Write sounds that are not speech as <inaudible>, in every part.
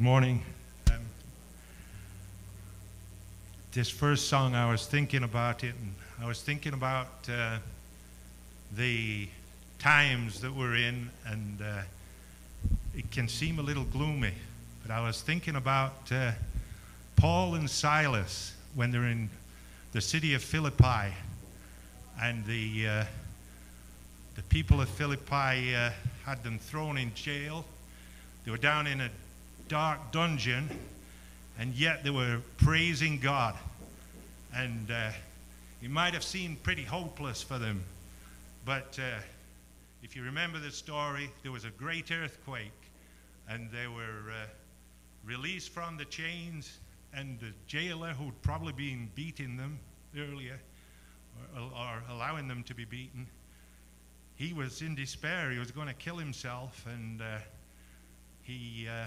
Good morning. Um, this first song, I was thinking about it, and I was thinking about uh, the times that we're in, and uh, it can seem a little gloomy, but I was thinking about uh, Paul and Silas when they're in the city of Philippi, and the uh, the people of Philippi uh, had them thrown in jail. They were down in a dark dungeon, and yet they were praising God. And uh, it might have seemed pretty hopeless for them, but uh, if you remember the story, there was a great earthquake, and they were uh, released from the chains, and the jailer who'd probably been beating them earlier, or, or allowing them to be beaten, he was in despair. He was going to kill himself, and uh, he uh,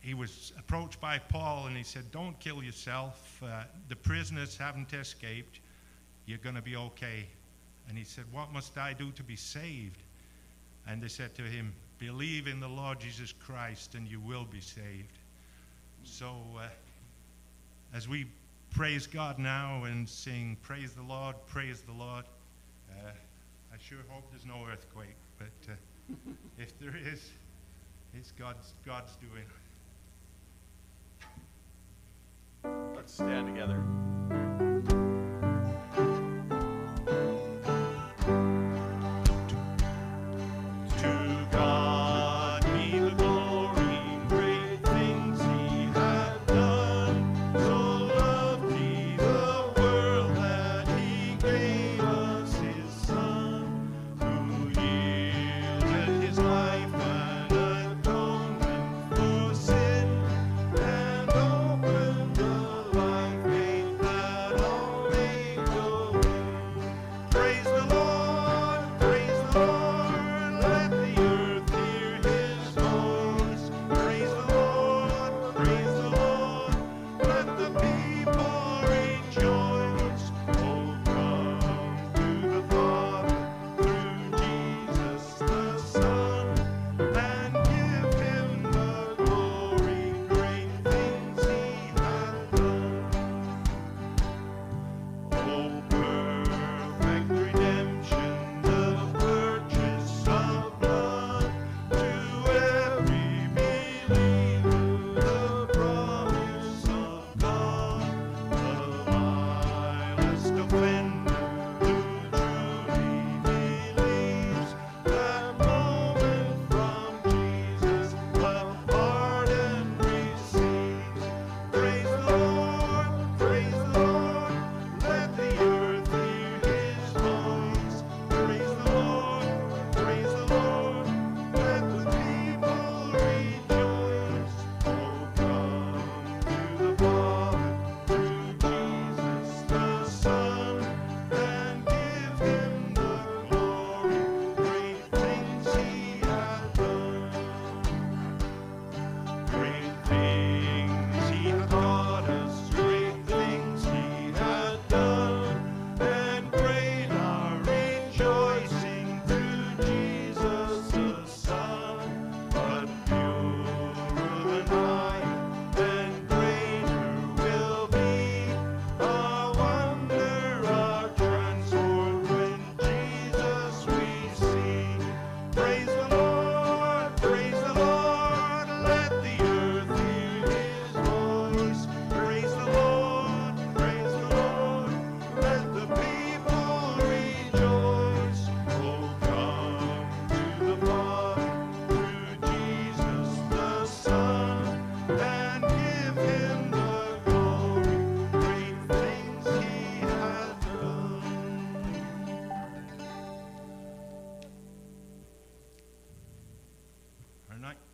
he was approached by Paul, and he said, "Don't kill yourself. Uh, the prisoners haven't escaped. You're going to be okay." And he said, "What must I do to be saved?" And they said to him, "Believe in the Lord Jesus Christ, and you will be saved." So, uh, as we praise God now and sing, "Praise the Lord, praise the Lord." Uh, I sure hope there's no earthquake, but uh, <laughs> if there is, it's God's, God's doing. Let's stand together.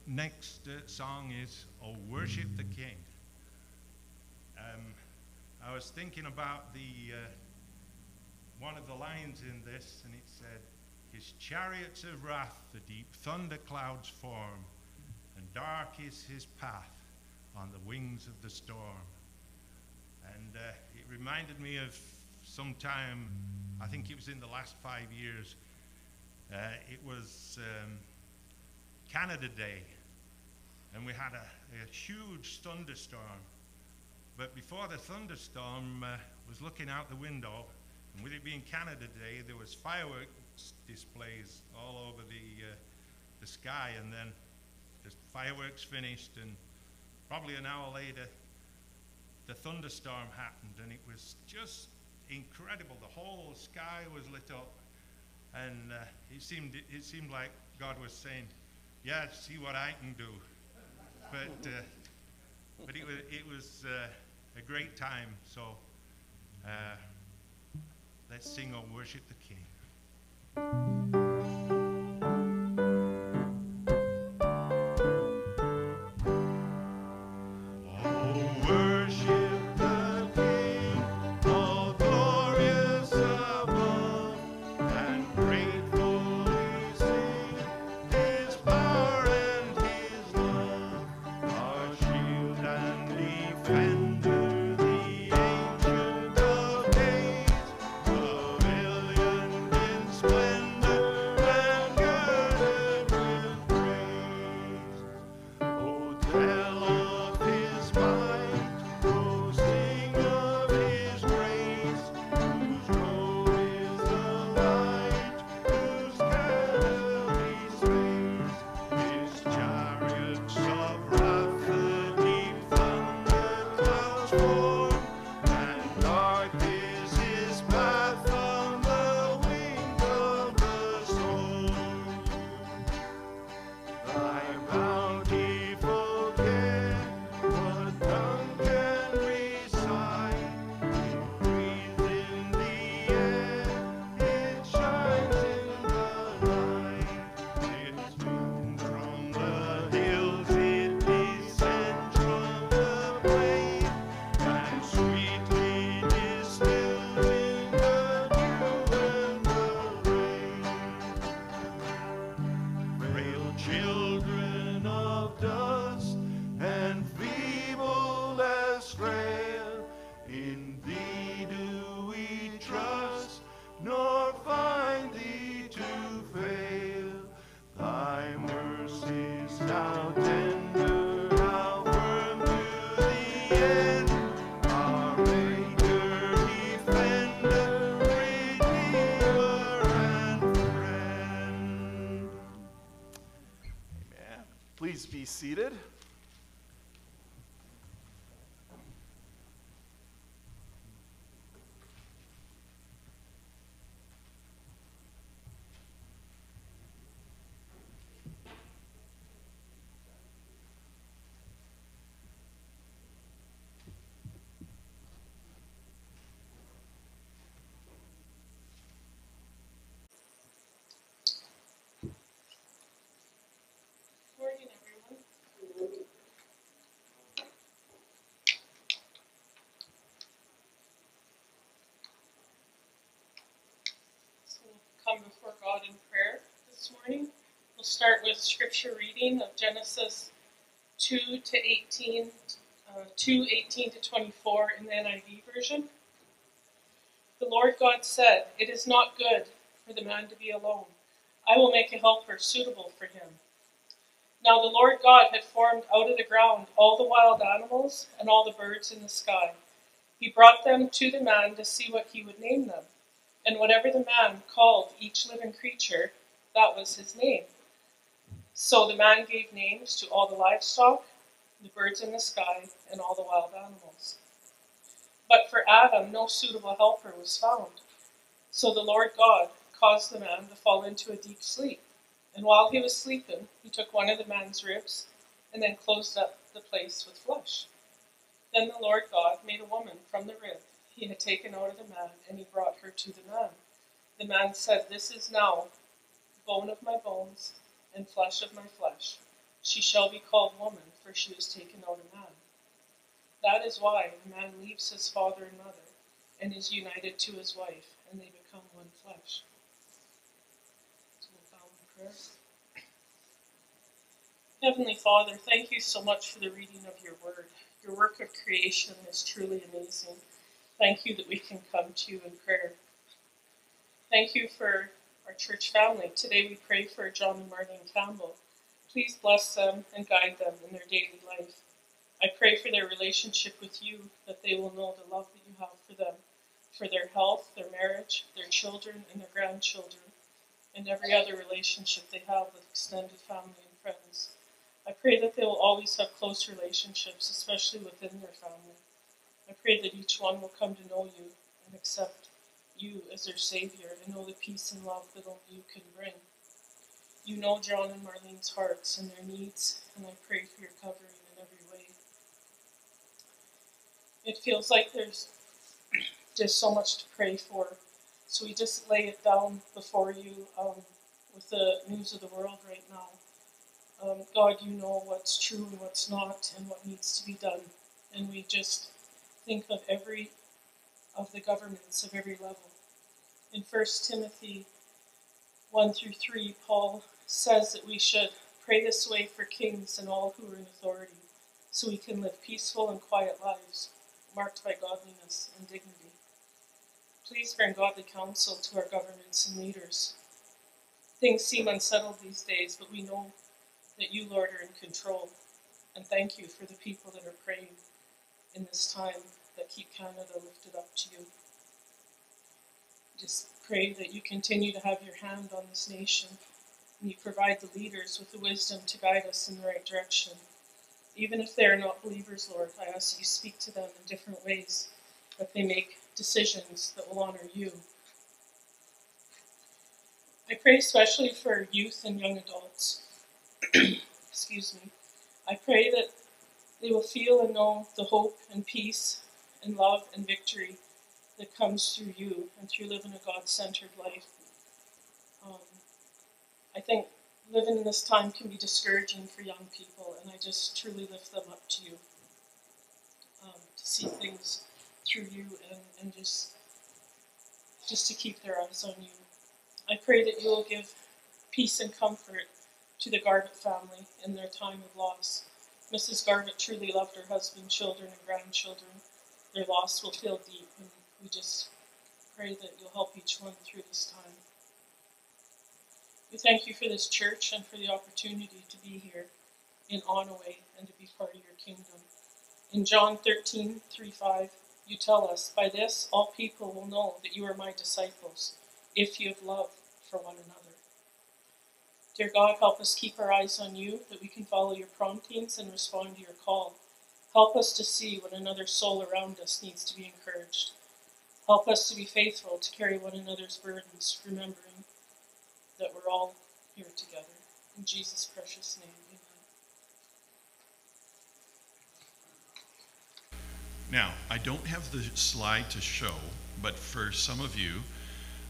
Next uh, song is "Oh Worship the King." Um, I was thinking about the uh, one of the lines in this, and it said, "His chariots of wrath the deep thunder clouds form, and dark is his path on the wings of the storm." And uh, it reminded me of some time, I think it was in the last five years. Uh, it was um, Canada Day, and we had a, a huge thunderstorm. But before the thunderstorm, uh, was looking out the window, and with it being Canada Day, there was fireworks displays all over the uh, the sky, and then the fireworks finished, and probably an hour later, the thunderstorm happened, and it was just incredible. The whole sky was lit up, and uh, it seemed it seemed like God was saying, "Yeah, see what I can do." But uh, but it was it was uh, a great time. So uh, let's sing or worship the King. God in prayer this morning. We'll start with scripture reading of Genesis 2 to 18, uh, 2 18 to 24 in the NIV version. The Lord God said, It is not good for the man to be alone. I will make a helper suitable for him. Now the Lord God had formed out of the ground all the wild animals and all the birds in the sky. He brought them to the man to see what he would name them. And whatever the man called each living creature, that was his name. So the man gave names to all the livestock, the birds in the sky, and all the wild animals. But for Adam no suitable helper was found. So the Lord God caused the man to fall into a deep sleep. And while he was sleeping, he took one of the man's ribs and then closed up the place with flesh. Then the Lord God made a woman from the rib he had taken out of the man, and he brought her to the man. The man said, This is now bone of my bones and flesh of my flesh. She shall be called woman, for she was taken out of man. That is why a man leaves his father and mother and is united to his wife, and they become one flesh. So we'll bow in prayer. Heavenly Father, thank you so much for the reading of your word. Your work of creation is truly amazing. Thank you that we can come to you in prayer. Thank you for our church family. Today we pray for John and Marlene Campbell. Please bless them and guide them in their daily life. I pray for their relationship with you, that they will know the love that you have for them, for their health, their marriage, their children, and their grandchildren, and every other relationship they have with extended family and friends. I pray that they will always have close relationships, especially within their family. I pray that each one will come to know you and accept you as their Savior and know the peace and love that only you can bring. You know John and Marlene's hearts and their needs, and I pray for your covering in every way. It feels like there's just so much to pray for, so we just lay it down before you um, with the news of the world right now. Um, God, you know what's true and what's not, and what needs to be done, and we just think of every of the governments of every level. In 1 Timothy 1 through 3, Paul says that we should pray this way for kings and all who are in authority, so we can live peaceful and quiet lives, marked by godliness and dignity. Please bring godly counsel to our governments and leaders. Things seem unsettled these days, but we know that you, Lord, are in control. And thank you for the people that are praying in this time that keep Canada lifted up to you. Just pray that you continue to have your hand on this nation and you provide the leaders with the wisdom to guide us in the right direction. Even if they are not believers, Lord, I ask that you speak to them in different ways, that they make decisions that will honor you. I pray especially for youth and young adults. <clears throat> Excuse me. I pray that they will feel and know the hope and peace and love and victory that comes through you and through living a God centered life. Um, I think living in this time can be discouraging for young people, and I just truly lift them up to you um, to see things through you and, and just just to keep their eyes on you. I pray that you will give peace and comfort to the Garbutt family in their time of loss. Mrs. Garbutt truly loved her husband, children, and grandchildren. Their loss will feel deep, and we just pray that you'll help each one through this time. We thank you for this church and for the opportunity to be here in Onoway and to be part of your kingdom. In John 13, 3 5, you tell us, By this all people will know that you are my disciples, if you have love for one another. Dear God, help us keep our eyes on you, that we can follow your promptings and respond to your call. Help us to see when another soul around us needs to be encouraged. Help us to be faithful to carry one another's burdens, remembering that we're all here together. In Jesus' precious name, amen. Now, I don't have the slide to show, but for some of you,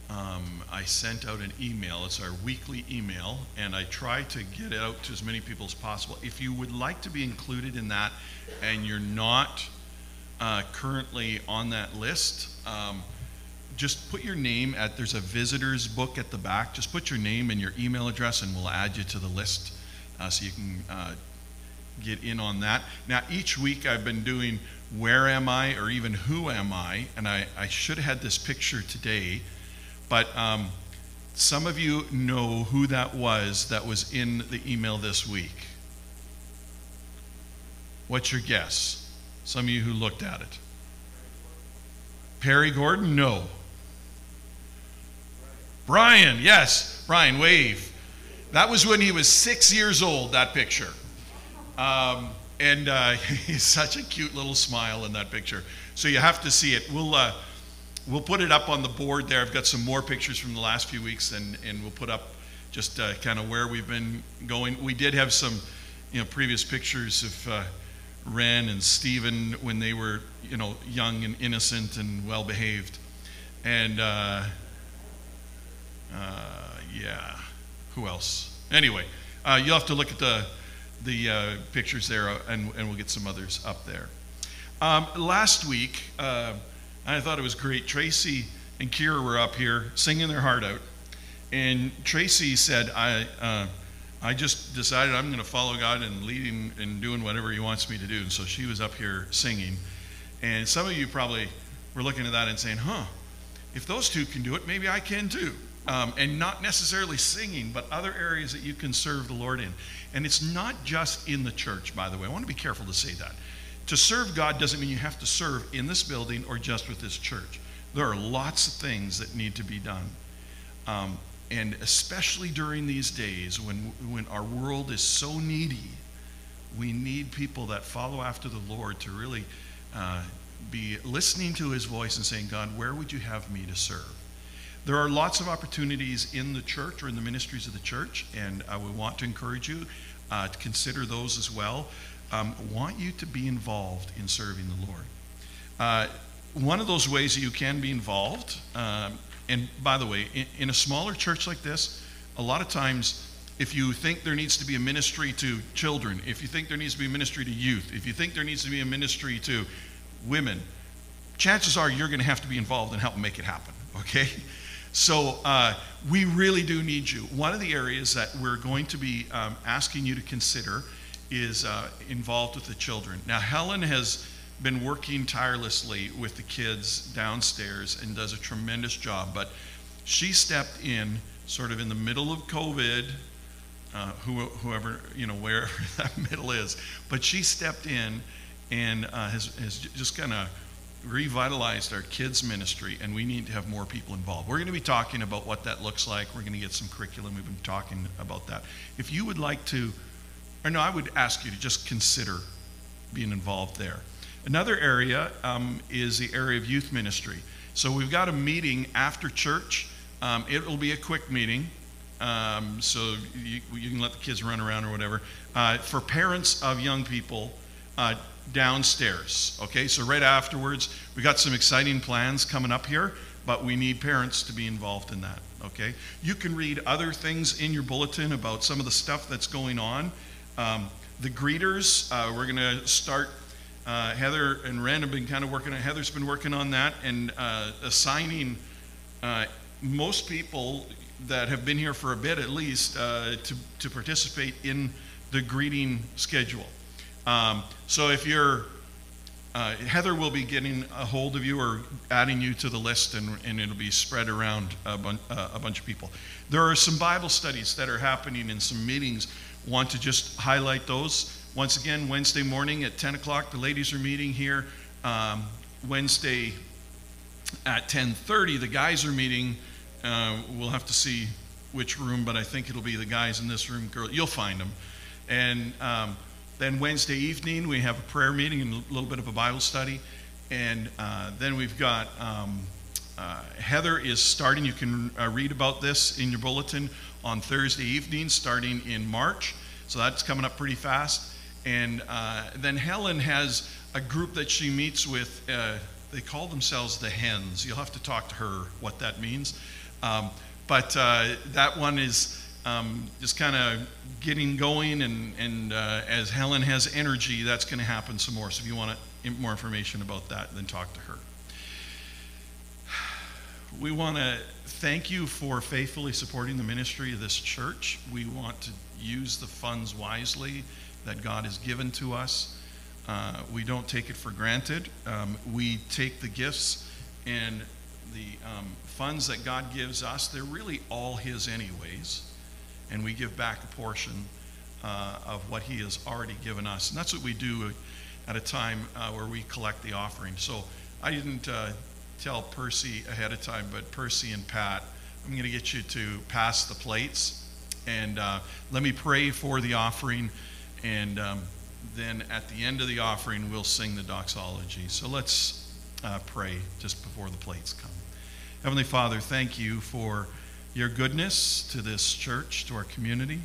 um, I sent out an email. It's our weekly email, and I try to get it out to as many people as possible. If you would like to be included in that and you're not uh, currently on that list, um, just put your name at there's a visitors book at the back. Just put your name and your email address, and we'll add you to the list uh, so you can uh, get in on that. Now, each week I've been doing where am I or even who am I, and I, I should have had this picture today, but um, some of you know who that was that was in the email this week. What's your guess? Some of you who looked at it. Perry Gordon? No. Brian, yes. Brian, wave. That was when he was six years old, that picture. Um, and uh, <laughs> he's such a cute little smile in that picture. So you have to see it. We'll, uh, we'll put it up on the board there. I've got some more pictures from the last few weeks, and, and we'll put up just uh, kind of where we've been going. We did have some, you know, previous pictures of uh, Ren and Stephen when they were, you know, young and innocent and well behaved. And uh, uh, yeah, who else? Anyway, uh, you'll have to look at the the uh, pictures there, and, and we'll get some others up there. Um, last week, I thought it was great. Tracy and Kira were up here singing their heart out, and Tracy said, "I." Uh, I just decided I'm going to follow God and leading and doing whatever He wants me to do. And so she was up here singing. And some of you probably were looking at that and saying, huh. if those two can do it, maybe I can too. Um, and not necessarily singing, but other areas that you can serve the Lord in. And it's not just in the church, by the way. I want to be careful to say that. To serve God doesn't mean you have to serve in this building or just with this church. There are lots of things that need to be done. Um, and especially during these days when, when our world is so needy, we need people that follow after the Lord to really uh, be listening to his voice and saying, God, where would you have me to serve? There are lots of opportunities in the church or in the ministries of the church, and I would want to encourage you uh, to consider those as well. Um, want you to be involved in serving the Lord. Uh, one of those ways that you can be involved, um, and by the way, in, in a smaller church like this, a lot of times if you think there needs to be a ministry to children, if you think there needs to be a ministry to youth, if you think there needs to be a ministry to women, chances are you're going to have to be involved and help make it happen, <laughs> okay? So uh, we really do need you. One of the areas that we're going to be um, asking you to consider is uh, involved with the children. Now, Helen has been working tirelessly with the kids downstairs and does a tremendous job, but she stepped in sort of in the middle of COVID, uh, who, whoever, you know, wherever <laughs> that middle is, but she stepped in and uh, has, has just kind of revitalized our kids ministry and we need to have more people involved. We're going to be talking about what that looks like. We're going to get some curriculum. We've been talking about that. If you would like to or no i would ask you to just consider being involved there another area um, is the area of youth ministry so we've got a meeting after church um, it will be a quick meeting um, so you, you, can let the kids run around or whatever uh, for parents of young people uh, downstairs. Okay, so right afterwards, we got some exciting plans coming up here, but we need parents to be involved in that. Okay, you can read other things in your bulletin about some of the stuff that's going on. Um, the greeters, uh, we're going to start. Uh, Heather and Ren have been kind of working on. Heather's been working on that and uh, assigning uh, most people that have been here for a bit at least uh, to to participate in the greeting schedule. Um, so if you're, uh, Heather will be getting a hold of you or adding you to the list, and, and it'll be spread around a, bun- uh, a bunch of people. There are some Bible studies that are happening in some meetings. Want to just highlight those. Once again, Wednesday morning at 10 o'clock, the ladies are meeting here. Um, Wednesday at 10:30, the guys are meeting. Uh, we'll have to see which room, but I think it'll be the guys in this room. Girl, you'll find them. And um, then Wednesday evening, we have a prayer meeting and a little bit of a Bible study. And uh, then we've got um, uh, Heather is starting. You can uh, read about this in your bulletin on Thursday evening, starting in March. So that's coming up pretty fast. And uh, then Helen has a group that she meets with. Uh, they call themselves the Hens. You'll have to talk to her what that means. Um, but uh, that one is um, just kind of getting going. And, and uh, as Helen has energy, that's going to happen some more. So if you want more information about that, then talk to her. We want to thank you for faithfully supporting the ministry of this church. We want to use the funds wisely that God has given to us. Uh, we don't take it for granted. Um, we take the gifts and the um, funds that God gives us, they're really all His, anyways and we give back a portion uh, of what He has already given us. And that's what we do at a time uh, where we collect the offering. So I didn't uh, tell Percy ahead of time, but Percy and Pat, I'm going to get you to pass the plates. And uh, let me pray for the offering. And um, then at the end of the offering, we'll sing the doxology. So let's uh, pray just before the plates come. Heavenly Father, thank you for your goodness to this church, to our community.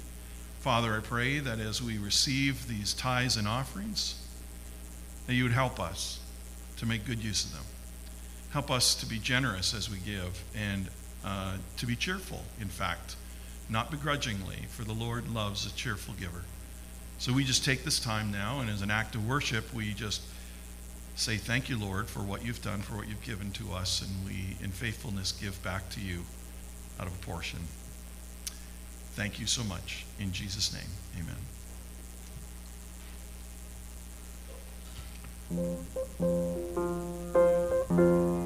Father, I pray that as we receive these tithes and offerings, that you would help us to make good use of them. Help us to be generous as we give and uh, to be cheerful, in fact, not begrudgingly, for the Lord loves a cheerful giver. So we just take this time now, and as an act of worship, we just say, Thank you, Lord, for what you've done, for what you've given to us, and we, in faithfulness, give back to you out of a portion. Thank you so much. In Jesus' name, amen.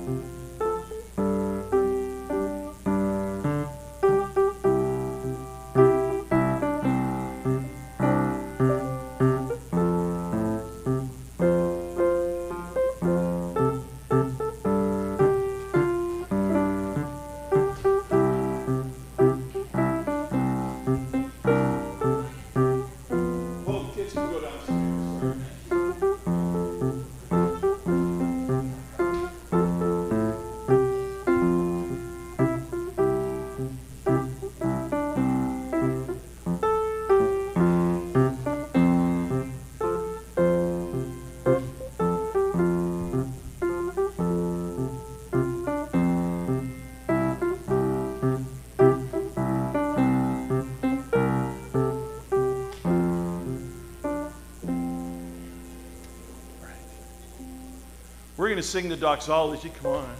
going to sing the doxology. Come on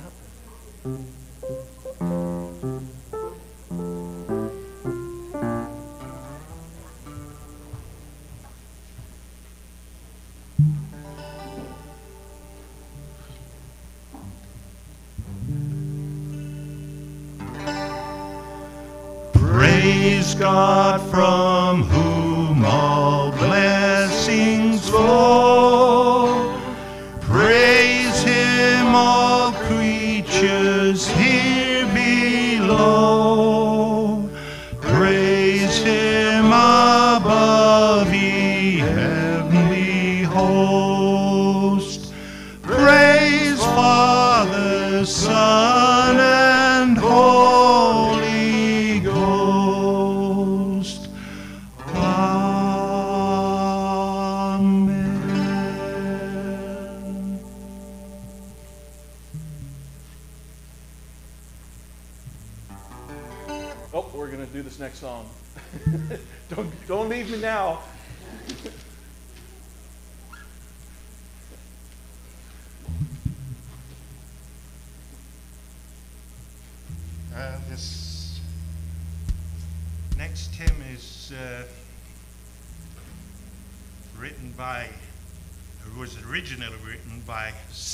Praise God from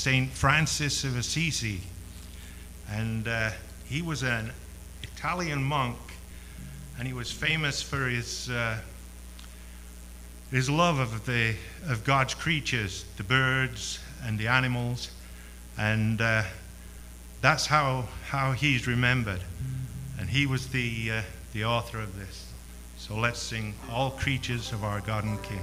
St. Francis of Assisi. And uh, he was an Italian monk, and he was famous for his, uh, his love of, the, of God's creatures, the birds and the animals. And uh, that's how, how he's remembered. And he was the, uh, the author of this. So let's sing All Creatures of Our God and King.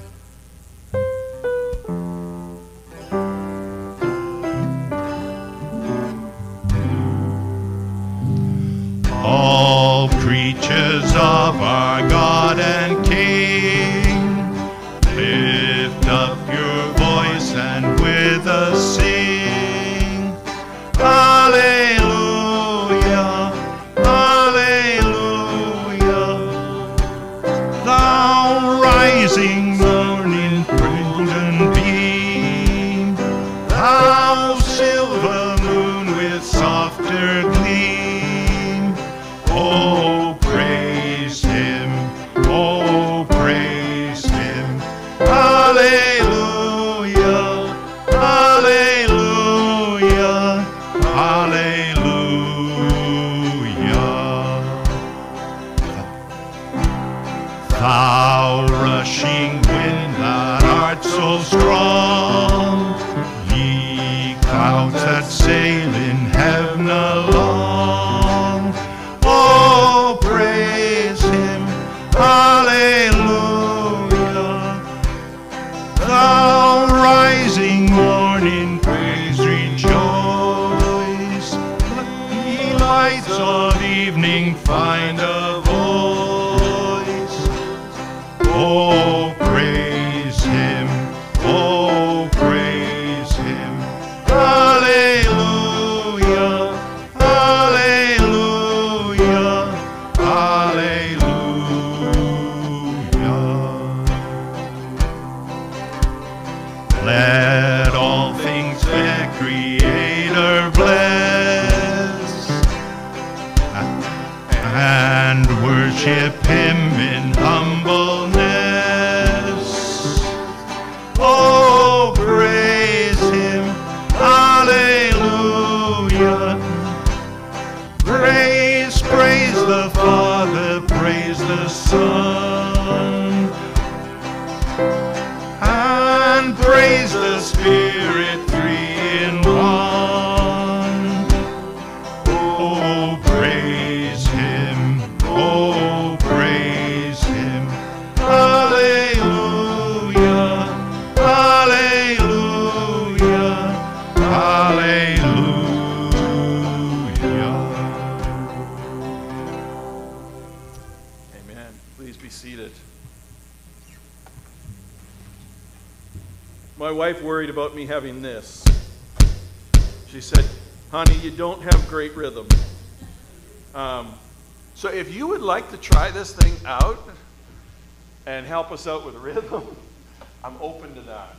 I'm open to that.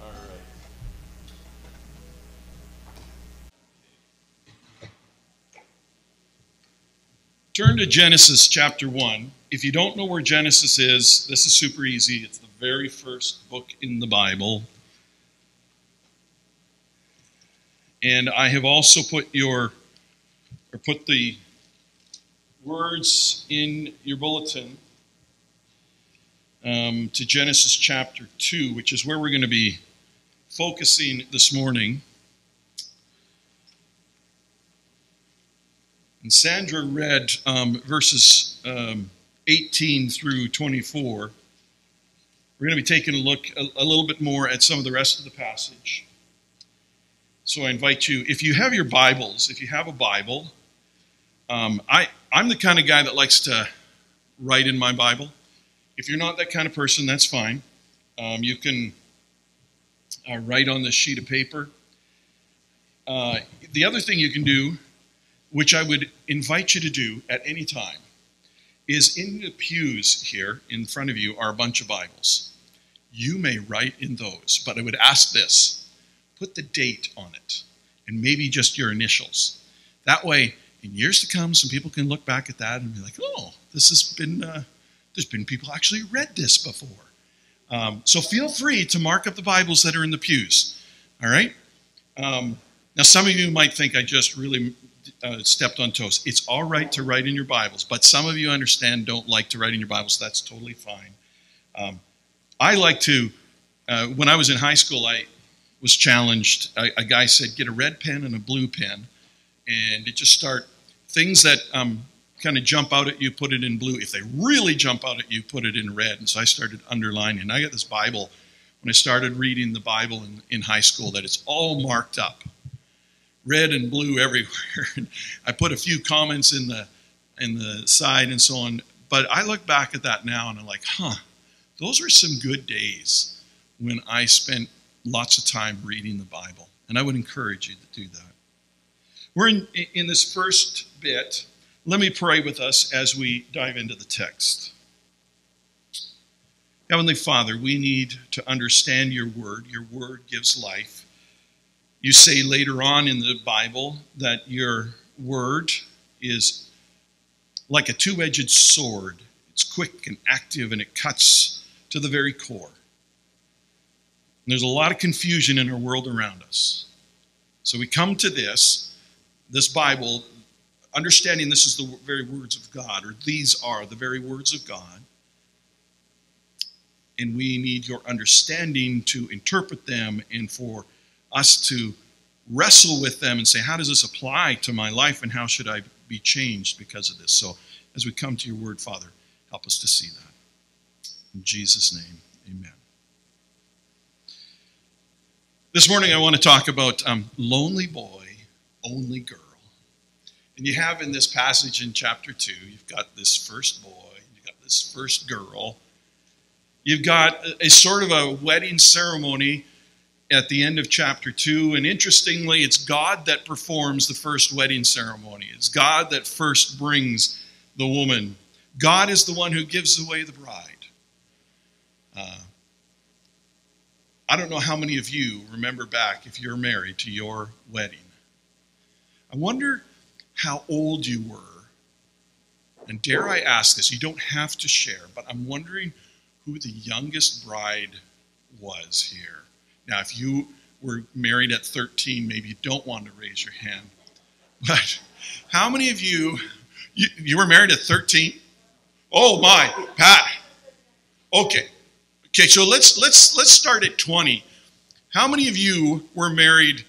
All right. Turn to Genesis chapter 1. If you don't know where Genesis is, this is super easy. It's the very first book in the Bible. And I have also put your or put the words in your bulletin um, to Genesis chapter 2, which is where we're going to be focusing this morning. And Sandra read um, verses um, 18 through 24. We're going to be taking a look a, a little bit more at some of the rest of the passage. So I invite you, if you have your Bibles, if you have a Bible, um, I, I'm the kind of guy that likes to write in my Bible. If you're not that kind of person, that's fine. Um, you can uh, write on this sheet of paper. Uh, the other thing you can do which I would invite you to do at any time, is in the pews here in front of you are a bunch of Bibles. You may write in those, but I would ask this put the date on it and maybe just your initials. That way, in years to come, some people can look back at that and be like, oh, this has been, uh, there's been people actually read this before. Um, so feel free to mark up the Bibles that are in the pews. All right? Um, now, some of you might think I just really uh, stepped on toes. It's all right to write in your Bibles, but some of you understand don't like to write in your Bibles. That's totally fine. Um, I like to, uh, when I was in high school, I was challenged. A, guy said, get a red pen and a blue pen, and it just start things that um, kind of jump out at you, put it in blue. If they really jump out at you, put it in red. And so I started underlining. I got this Bible when I started reading the Bible in, in high school that it's all marked up red and blue <laughs> everywhere. I put a few comments in the in the side and so on. But I look back at that now and I'm like, huh, those were some good days when I spent lots of time reading the Bible. And I would encourage you to do that. We're in, in this first bit. Let me pray with us as we dive into the text. Heavenly Father, we need to understand your word. Your word gives life. You say later on in the Bible that your word is like a two edged sword. It's quick and active and it cuts to the very core. And there's a lot of confusion in our world around us. So we come to this, this Bible, understanding this is the very words of God, or these are the very words of God. And we need your understanding to interpret them and for us to wrestle with them and say, how does this apply to my life and how should I be changed because of this? So as we come to your word, Father, help us to see that. In Jesus' name, amen. This morning I want to talk about um, lonely boy, only girl. And you have in this passage in chapter 2, you've got this first boy, you've got this first girl. You've got a, a sort of a wedding ceremony at the end of chapter 2. And interestingly, it's God that performs the first wedding ceremony. It's God that first brings the woman. God is the one who gives away the bride. Uh, I don't know how many of you remember back, if you're married, to your wedding. I wonder how old you were. And dare I ask this? You don't have to share, but I'm wondering who the youngest bride was here. Now, if you were married at 13, maybe you don't want to raise your hand. But how many of you, you, you were married at 13? Oh my, Pat. Okay. Okay, so let's let's let's start at 20. How many of you were married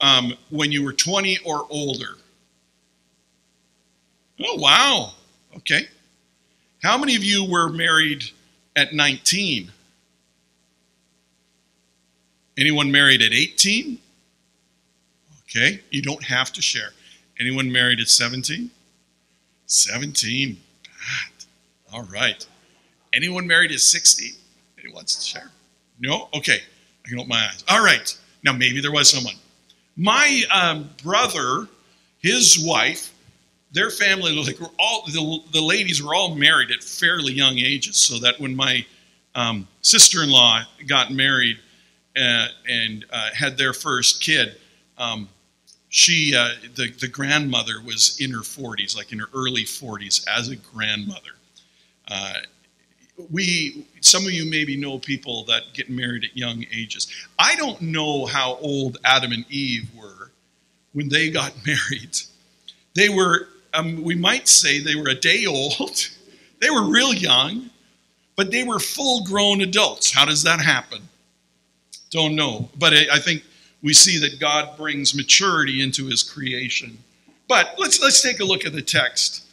um, when you were 20 or older? Oh wow. Okay. How many of you were married at 19? Anyone married at 18? Okay, you don't have to share. Anyone married at 17? 17. Bad. All right. Anyone married at 60? Anyone wants to share? No? Okay. I can open my eyes. All right. Now, maybe there was someone. My um, brother, his wife, their family, like all the, the ladies were all married at fairly young ages, so that when my um, sister-in-law got married, uh, and uh, had their first kid, um, she, uh, the, the grandmother was in her 40s, like in her early 40s, as a grandmother. Uh, we, some of you maybe know people that get married at young ages. I don't know how old Adam and Eve were when they got <laughs> married. They were, um, we might say, they were a day old. <laughs> they were real young, but they were full grown adults. How does that happen? Don't know. But I think we see that God brings maturity into his creation. But let's, let's take a look at the text.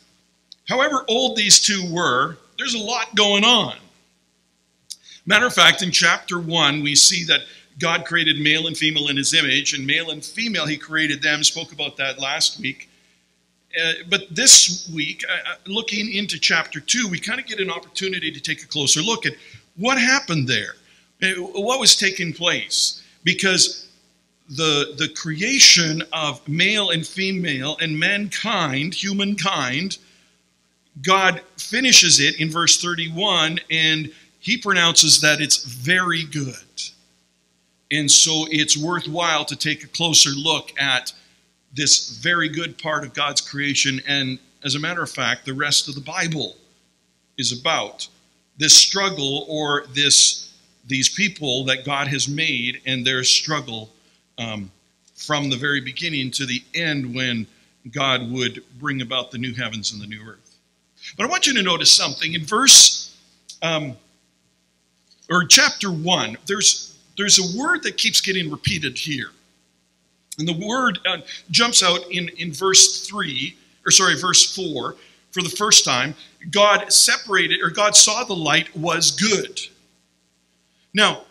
However old these two were, there's a lot going on. Matter of fact, in chapter 1, we see that God created male and female in his image, and male and female, he created them. Spoke about that last week. Uh, but this week, uh, uh looking into chapter 2, we kind of get an opportunity to take a closer look at what happened there, uh, what was taking place. Because the, the creation of male and female and mankind, humankind, God finishes it in verse 31 and he pronounces that it's very good. And so it's worthwhile to take a closer look at this very good part of God's creation. And as a matter of fact, the rest of the Bible is about this struggle or this these people that God has made and their struggle um, from the very beginning to the end when God would bring about the new heavens and the new earth. But I want you to notice something. In verse, um, or chapter 1, there's, there's a word that keeps getting repeated here. And the word uh, jumps out in, in verse 3, or sorry, verse 4, for the first time. God separated, or God saw the light was good. Now,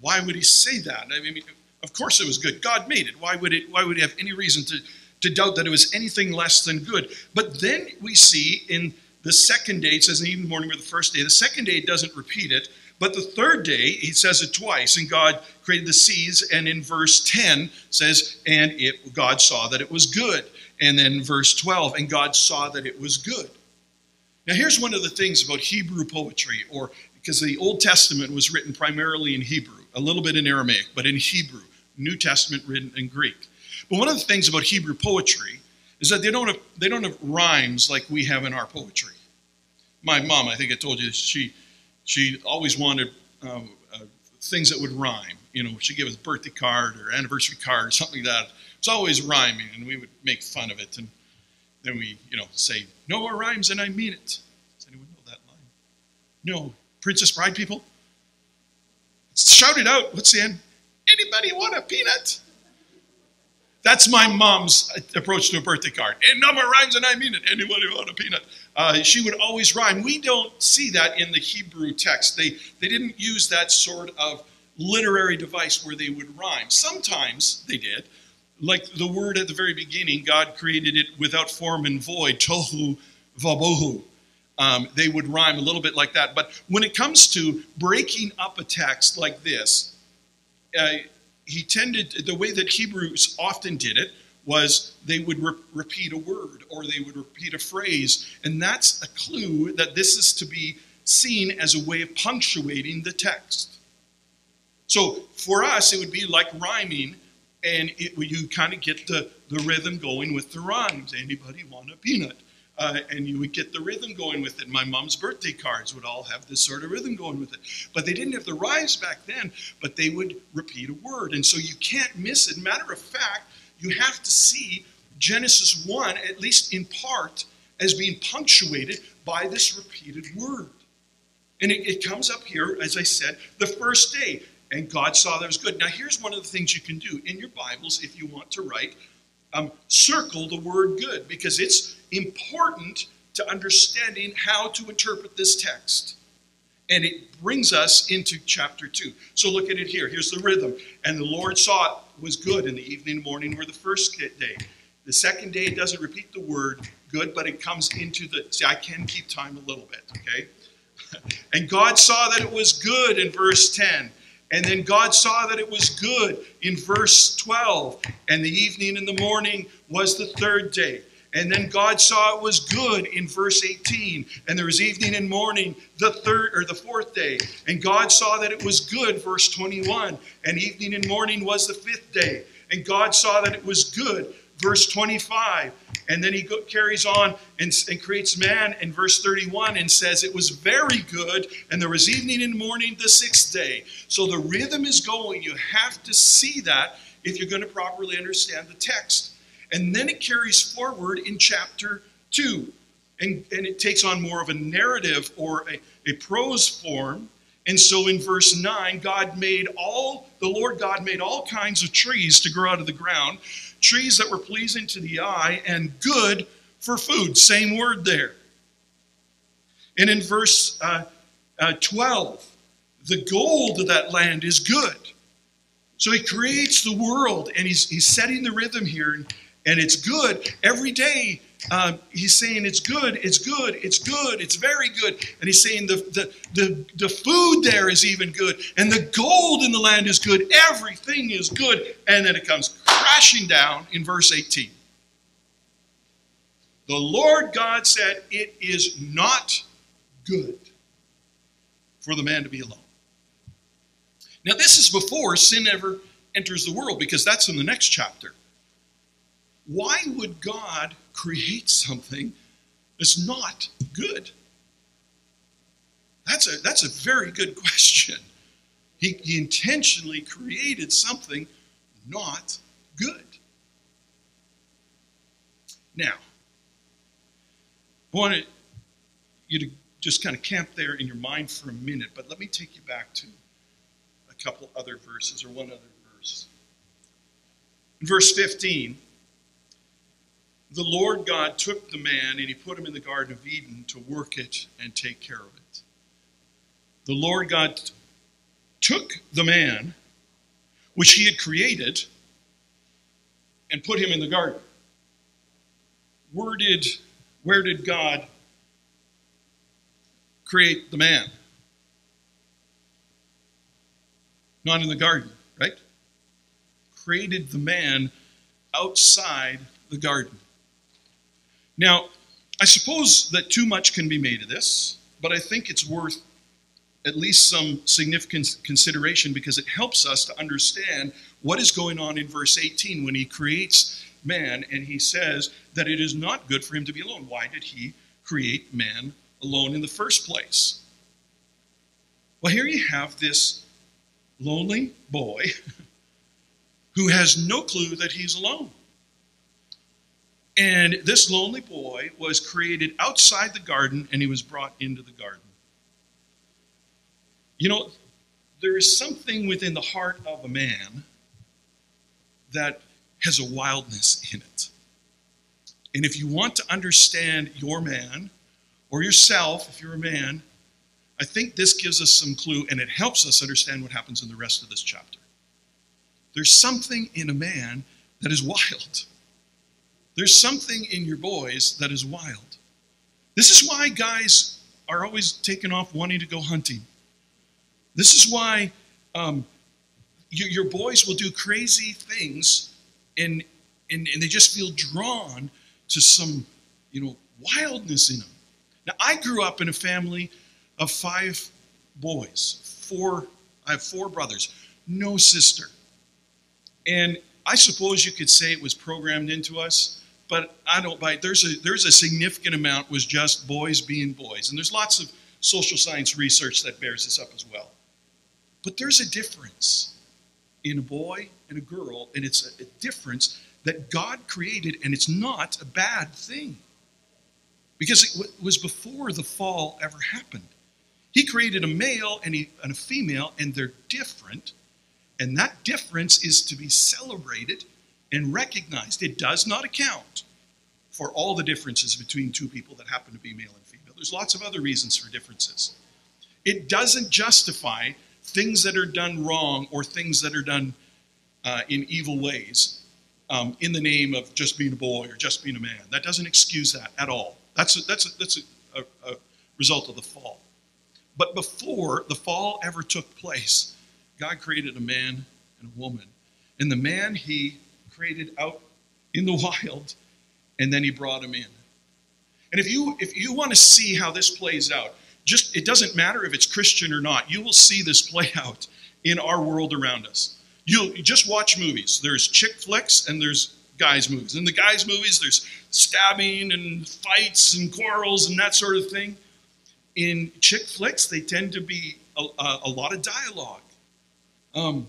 why would he say that? I mean, of course it was good. God made it. Why would it why would he have any reason to, to doubt that it was anything less than good? But then we see in the second day, it says in the evening, morning, or the first day. The second day doesn't repeat it, but the third day he says it twice, and God created the seas, and in verse 10 says, and it God saw that it was good. And then verse 12, and God saw that it was good. Now here's one of the things about Hebrew poetry, or because the Old Testament was written primarily in Hebrew, a little bit in Aramaic, but in Hebrew. New Testament written in Greek. But one of the things about Hebrew poetry is that they don't have, they don't have rhymes like we have in our poetry. My mom, I think I told you, she, she always wanted um, uh, things that would rhyme. You know, she'd give us a birthday card or anniversary card or something like that. It was always rhyming, and we would make fun of it. And then we, you know, say, no more rhymes, and I mean it. Does anyone know that line? No. Princess Bride people? Shout it out. What's the end? Anybody want a peanut? That's my mom's approach to a birthday card. And number rhymes, and I mean it. Anybody want a peanut? Uh, she would always rhyme. We don't see that in the Hebrew text. They, they didn't use that sort of literary device where they would rhyme. Sometimes they did. Like the word at the very beginning, God created it without form and void, tohu vabohu. Um, they would rhyme a little bit like that. But when it comes to breaking up a text like this, uh, he tended, the way that Hebrews often did it was they would re- repeat a word or they would repeat a phrase. And that's a clue that this is to be seen as a way of punctuating the text. So for us, it would be like rhyming, and it, you kind of get the, the rhythm going with the rhymes. Anybody want a peanut? uh, and you would get the rhythm going with it. My mom's birthday cards would all have this sort of rhythm going with it. But they didn't have the rhymes back then, but they would repeat a word. And so you can't miss it. Matter of fact, you have to see Genesis 1, at least in part, as being punctuated by this repeated word. And it, it comes up here, as I said, the first day. And God saw that was good. Now, here's one of the things you can do in your Bibles if you want to write um, circle the word good because it's important to understanding how to interpret this text. And it brings us into chapter 2. So look at it here. Here's the rhythm. And the Lord saw it was good in the evening and morning were the first day. The second day, it doesn't repeat the word good, but it comes into the. See, I can keep time a little bit, okay? <laughs> and God saw that it was good in verse 10. And then God saw that it was good in verse 12. And the evening and the morning was the third day. And then God saw it was good in verse 18. And there was evening and morning the third or the fourth day. And God saw that it was good, verse 21. And evening and morning was the fifth day. and God saw that it was good. Verse 25. And then he carries on and, and creates man in verse 31 and says, It was very good, and there was evening and morning the sixth day. So the rhythm is going. You have to see that if you're going to properly understand the text. And then it carries forward in chapter 2. And, and it takes on more of a narrative or a, a prose form. And so in verse 9, God made all, the Lord God made all kinds of trees to grow out of the ground, trees that were pleasing to the eye and good for food. Same word there. And in verse uh, uh, 12, the gold of that land is good. So he creates the world and he's, he's setting the rhythm here, and, and it's good. Every day uh, he's saying it's good, it's good, it's good, it's very good. And he's saying the, the, the, the food there is even good, and the gold in the land is good, everything is good. And then it comes crashing down in verse 18. The Lord God said, It is not good for the man to be alone. Now, this is before sin ever enters the world, because that's in the next chapter. Why would God create something that's not good? That's a, that's a very good <laughs> question. He, he intentionally created something not good. Now, I want you to just kind of camp there in your mind for a minute, but let me take you back to a couple other verses or one other verse. In verse 15, the Lord God took the man and he put him in the Garden of Eden to work it and take care of it. The Lord God took the man, which he had created, and put him in the garden. Where did, where did God create the man? Not in the garden, right? Created the man outside the garden. Now, I suppose that too much can be made of this, but I think it's worth at least some significant consideration because it helps us to understand what is going on in verse 18 when he creates man and he says that it is not good for him to be alone. Why did he create man alone in the first place? Well, here you have this lonely boy <laughs> who has no clue that he's alone. And this lonely boy was created outside the garden and he was brought into the garden. You know, there is something within the heart of a man that has a wildness in it. And if you want to understand your man or yourself, if you're a man, I think this gives us some clue and it helps us understand what happens in the rest of this chapter. There's something in a man that is <laughs> wild. There's something in your boys that is wild. This is why guys are always taken off wanting to go hunting. This is why um, you, your boys will do crazy things and, and, and they just feel drawn to some, you know, wildness in them. Now, I grew up in a family of five boys. Four, I have four brothers, no sister. And I suppose you could say it was programmed into us but I don't buy it. There's a, there's a significant amount was just boys being boys. And there's lots of social science research that bears this up as well. But there's a difference in a boy and a girl, and it's a, a difference that God created, and it's not a bad thing. Because it w- was before the fall ever happened. He created a male and, he, and a female, and they're different. And that difference is to be celebrated and recognized. It does not account for all the differences between two people that happen to be male and female. There's lots of other reasons for differences. It doesn't justify things that are done wrong or things that are done uh, in evil ways um, in the name of just being a boy or just being a man. That doesn't excuse that at all. That's a, that's a, that's a, a, a result of the fall. But before the fall ever took place, God created a man and a woman. And the man he created out in the <laughs> wild, and then he brought him in. And if you if you want to see how this plays out, just it doesn't matter if it's Christian or not, you will see this play <laughs> out in our world around us. You just watch movies. There's chick flicks and there's guys' movies. In the guys' movies, there's stabbing and fights and quarrels and that sort of thing. In chick flicks, they tend to be a, a, a lot of dialogue. Um,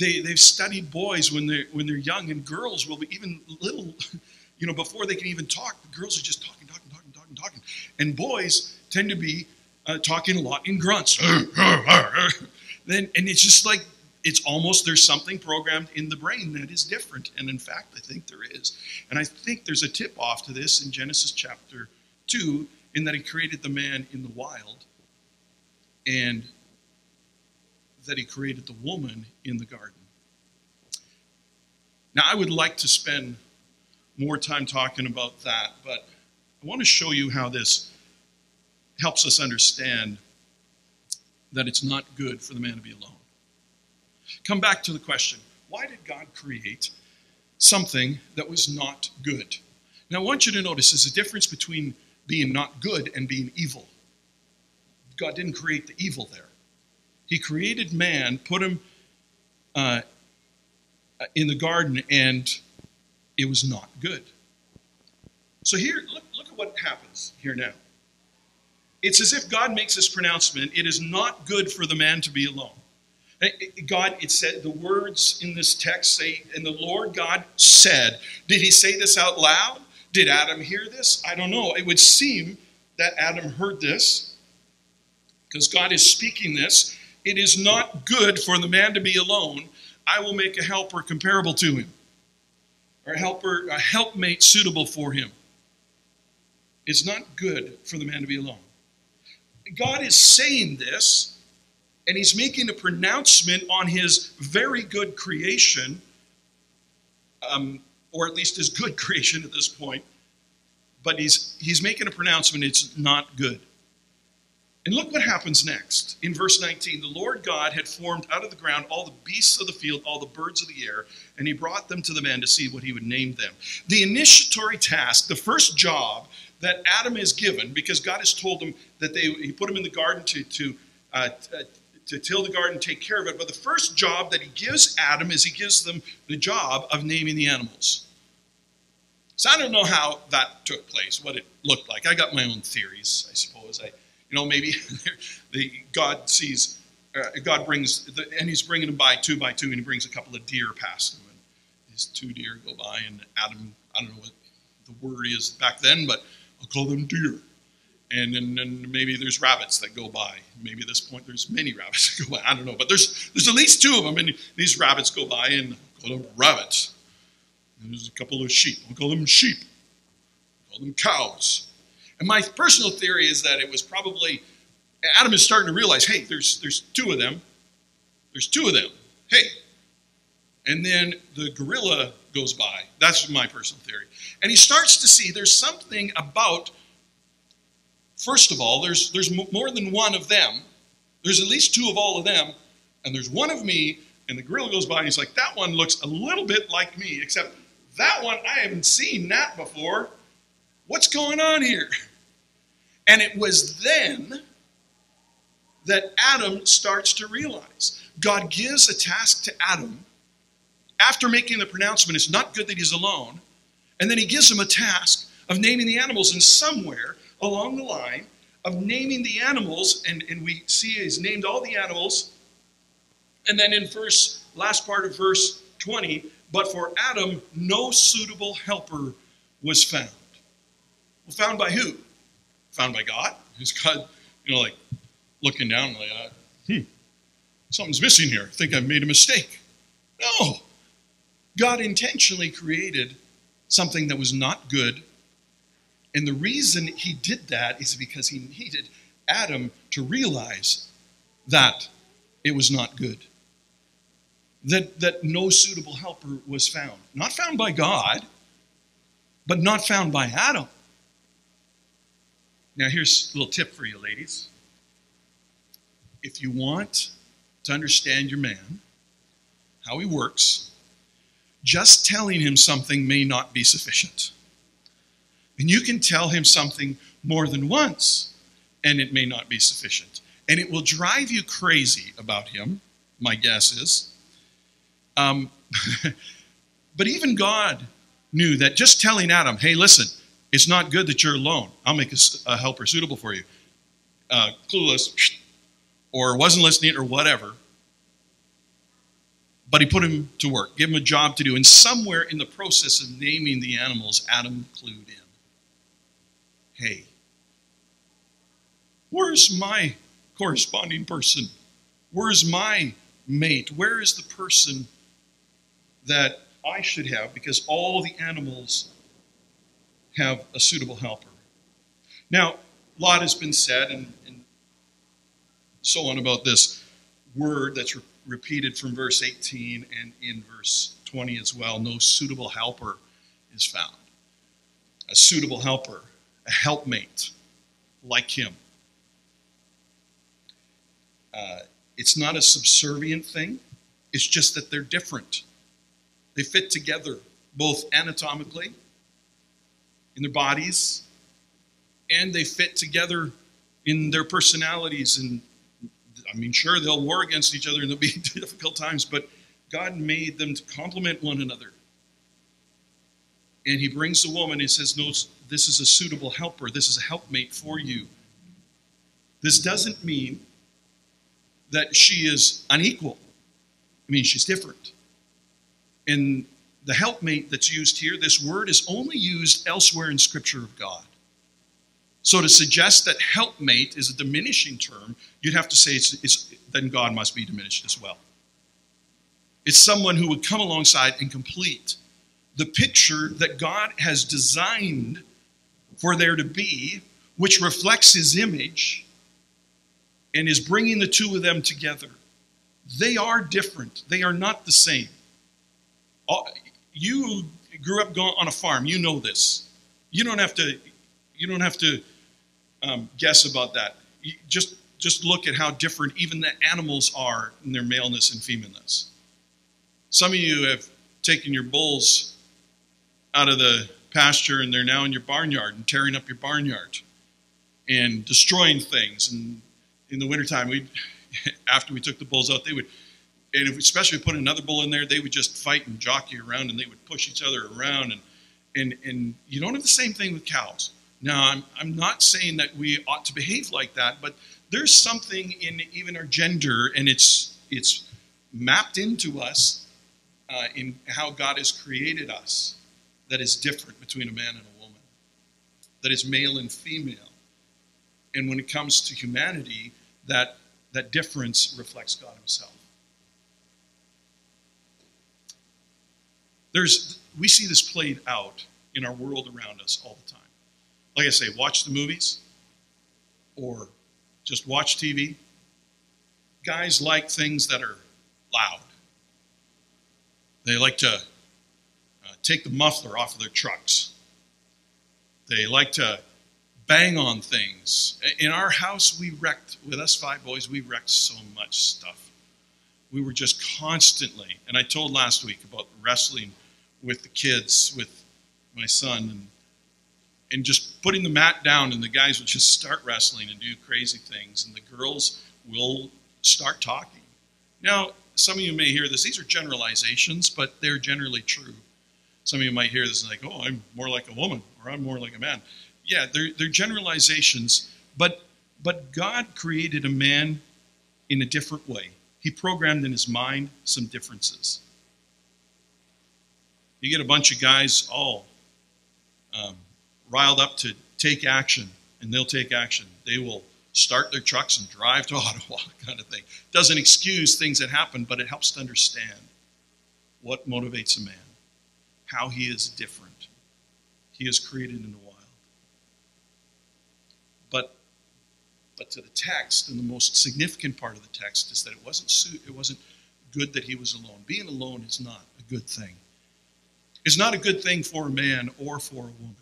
they, they've studied boys when they're, when they're young, and girls will be even little, <laughs> you know, before they can even talk, the girls are just talking, talking, talking, talking, talking. And boys tend to be uh, talking a lot in grunts. <laughs> then, and it's just like it's almost there's something programmed in the brain that is different. And in fact, I think there is. And I think there's a tip off to this in Genesis chapter 2, in that he created the man in the wild and that he created the woman in the garden. Now, I would like to spend more time talking about that, but I want to show you how this helps us understand that it's not good for the man to be alone. Come back to the question why did God create something that was not good? Now, I want you to notice there's a difference between being not good and being evil. God didn't create the evil there. He created man, put him uh, in the garden, and it was not good. So here, look, look at what happens here now. It's as if God makes this pronouncement it is not good for the man to be alone. God, it said the words in this text say, and the Lord God said, did he say this out loud? Did Adam hear this? I don't know. It would seem that Adam heard this because God is speaking this. It is not good for the man to be alone. I will make a helper comparable to him, or a helper, a helpmate suitable for him. It's not good for the man to be alone. God is saying this and he's making a pronouncement on his very good creation, um, or at least his good <laughs> creation at this point. But he's, he's making a pronouncement, it's not good. And look what happens next. In verse 19, the Lord God had formed out of the ground all the beasts of the field, all the birds of the air, and he brought them to the man to see what he would name them. The initiatory task, the first job that Adam is given, because God has told him that they, he put him in the garden to, to uh, to till the garden, take care of it. But the first job that he gives Adam is he gives them the job of naming the animals. So I don't know how that took place, what it looked like. I got my own theories, I suppose. You know, maybe <laughs> God sees, uh, God brings, the, and he's bringing them by two by two, and he brings a couple of deer past him, and these two deer go by, and Adam, I don't know what the word is back then, but I'll call them deer and then and maybe there's rabbits that go by. Maybe at this point there's many rabbits <laughs> that go by. I don't know, but there's there's at least two of them, and these rabbits go by and call them rabbits. And there's a couple of sheep. I'll call them sheep. We'll call them cows. And my personal theory is that it was probably Adam is starting to realize, hey, there's there's two of them. There's two of them. Hey. And then the gorilla goes by. That's my personal theory. And he starts to see there's something about First of all, there's, there's more than one of them. There's at least two of all of them, and there's one of me, and the gorilla goes by and he's like, that one looks a little bit like me, except that one, I haven't seen that before. What's going on here? <laughs> And it was then that Adam starts to realize God gives a task to Adam after making the pronouncement, it's not good that he's alone. And then he gives him a task of naming the animals, and somewhere along the line of naming the animals, and, and we see he's named all the animals. And then in verse, last part of verse 20, but for Adam, no suitable helper was found. Well, found by who? Found by God. Is God, you know, like looking down like, uh, hmm, something's missing here. I think I've made a mistake. No. God intentionally created something that was not good and the reason he did that is because he needed Adam to realize that it was not good. That, that no suitable helper was found. Not found by God, but not found by Adam. Now, here's a little tip for you, ladies. If you want to understand your man, how he works, just telling him something may not be sufficient. And you can tell him something more than once, and it may not be sufficient. And it will drive you crazy about him, my guess is. Um, <laughs> but even God knew that just telling Adam, hey, listen, it's not good that you're alone. I'll make a, a helper suitable for you. Uh, clueless, <sniffs> or wasn't listening, or whatever. But he put him to work, gave him a job to do. And somewhere in the process of naming the animals, Adam clued in. Hey, where's my corresponding person? Where's my mate? Where is the person that I should have? Because all the animals have a suitable helper. Now, a lot has been said and, and so on about this word that's re- repeated from verse 18 and in verse 20 as well. No suitable helper is found. A suitable helper, a helpmate like him. Uh, it's not a subservient thing, it's just that they're different. They fit together, both anatomically, in their bodies, and they fit together in their personalities. And I mean, sure, they'll war against each other and there'll be <laughs> difficult times, but God made them to complement one another. And He brings the woman and says, No, this is a suitable helper, this is a helpmate for you. This doesn't mean that she is unequal. I mean, she's different. And the helpmate that's used here, this word is only used elsewhere in Scripture of God. So to suggest that helpmate is a diminishing term, you'd have to say it's, it's, then God must be diminished as well. It's someone who would come alongside and complete the picture that God has designed for there to be, which reflects his image and is bringing the two of them together. They are different, they are not the same. You grew up on a farm, you know this. You don't have to, you don't have to um, guess about that. You just, just look at how different even the animals are in their maleness and femaleness. Some of you have taken your bulls out of the pasture and they're now in your barnyard and tearing up your barnyard and destroying things and in the wintertime, we <laughs> after we took the bulls out, they would, and if, especially put another bull in there, they would just fight and jockey around, and they would push each other around, and and and you don't have the same thing with cows. Now, I'm I'm not saying that we ought to behave like that, but there's something in even our gender, and it's it's mapped into us uh, in how God has created us that is different between a man and a woman, that is male and female. And when it comes to humanity, that, that difference reflects God Himself. There's, we see this played out in our world around us all the time. Like I say, watch the movies or just watch TV. Guys like things that are loud. They like to uh, take the muffler off of their trucks. They like to bang on things. In our house, we wrecked, with us five boys, we wrecked so much stuff. We were just constantly, and I told last week about wrestling with the kids, with my son, and, and just putting the mat down, and the guys would just start wrestling and do crazy things, and the girls will start talking. Now, some of you may hear this, these are generalizations, but they're generally true. Some of you might hear this like, oh, I'm more like a woman, or I'm more like a man yeah, they're, they're generalizations, but, but God created a man in a different way. He programmed in his mind some differences. You get a bunch of guys all um, riled up to take action, and they'll take action. They will start their trucks and drive to <laughs> Ottawa, kind of thing. Doesn't excuse things that happen, but it helps to understand what motivates a man, how he is different. He is created in the wild. But to the text, and the most significant part of the text is that it wasn't it wasn't good that he was alone. Being alone is not a good thing. It's not a good thing for a man or for a woman.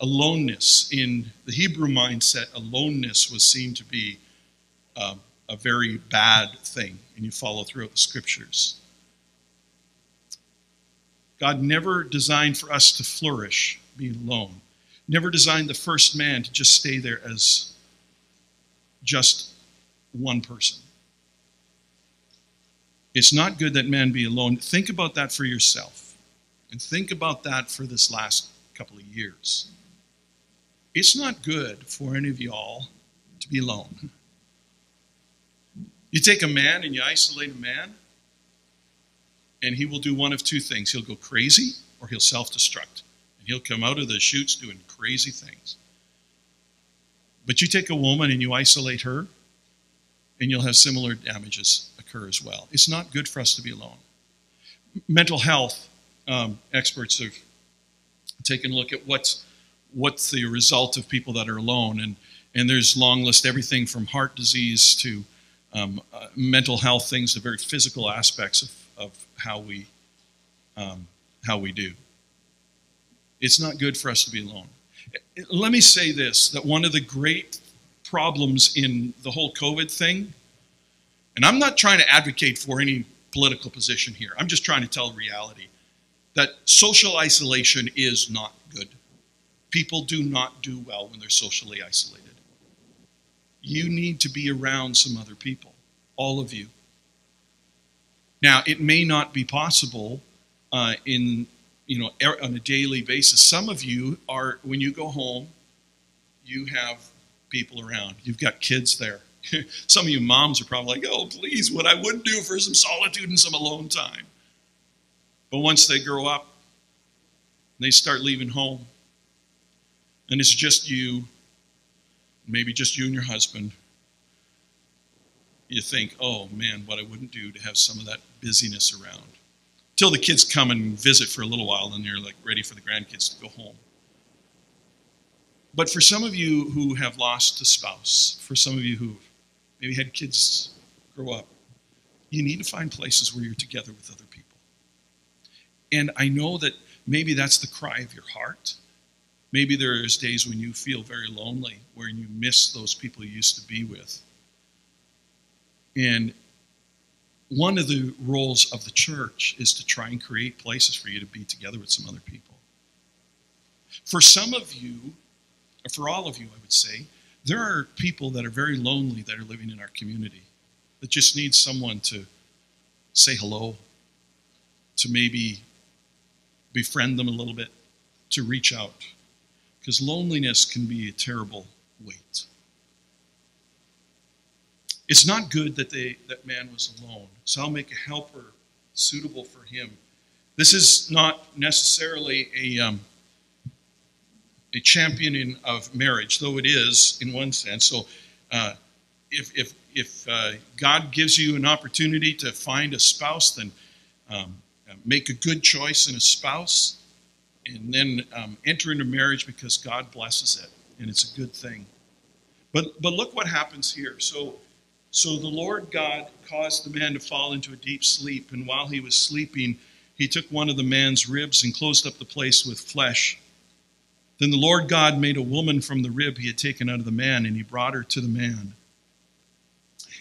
Aloneness in the Hebrew mindset, aloneness was seen to be um, a very bad thing, and you follow throughout the scriptures. God never designed for us to flourish being alone. Never designed the first man to just stay there as just one person. It's not good that man be alone. Think about that for yourself. And think about that for this last couple of years. It's not good for any of y'all to be alone. You take a man and you isolate a man, and he will do one of two things he'll go crazy or he'll self destruct. And he'll come out of the chutes doing crazy things. But you take a woman and you isolate her, and you'll have similar damages occur as well. It's not good for us to be alone. Mental health um, experts have taken a look at what's what's the result of people that are alone, and and there's long list everything from heart disease to um, uh, mental health things to very physical aspects of, of how we um, how we do. It's not good for us to be alone. Let me say this: that one of the great problems in the whole COVID thing and I'm not trying to advocate for any political position here. I'm just trying to tell reality that social isolation is not good. People do not do well when they're socially isolated. You need to be around some other people, all of you. Now, it may not be possible uh, in you know er, on a daily basis. Some of you are when you go home, you have people around. You've got kids there. <laughs> some of you moms are probably like, oh, please, what I would do for some solitude and some alone time. But once they grow up, they start leaving home, and it's just you, maybe just you and your husband. You think, oh man, what I wouldn't do to have some of that busyness around. Till the kids come and visit for a little while, and you're like ready for the grandkids to go home. But for some of you who have lost a spouse, for some of you who maybe had kids grow up, you need to find places where you're together with other people. And I know that maybe that's the cry of your heart. Maybe there's days when you feel very lonely, where you miss those people you used to be with. And one of the roles of the church is to try and create places for you to be together with some other people. For some of you, or for all of you, I would say, there are people that are very lonely that are living in our community that just need someone to say hello, to maybe befriend them a little bit, to reach out. Because loneliness can be a terrible weight. It's not good that they, that man was alone, so I'll make a helper suitable for him. This is not necessarily a um, a championing of marriage, though it is in one sense. So, uh, if if if uh, God gives you an opportunity to find a spouse, then um, make a good choice in a spouse, and then um, enter into marriage because God blesses it, and it's a good thing. But but look what happens here. So. So the Lord God caused the man to fall into a deep sleep, and while he was sleeping, he took one of the man's ribs and closed up the place with flesh. Then the Lord God made a woman from the rib he had taken out of the man, and he brought her to the man.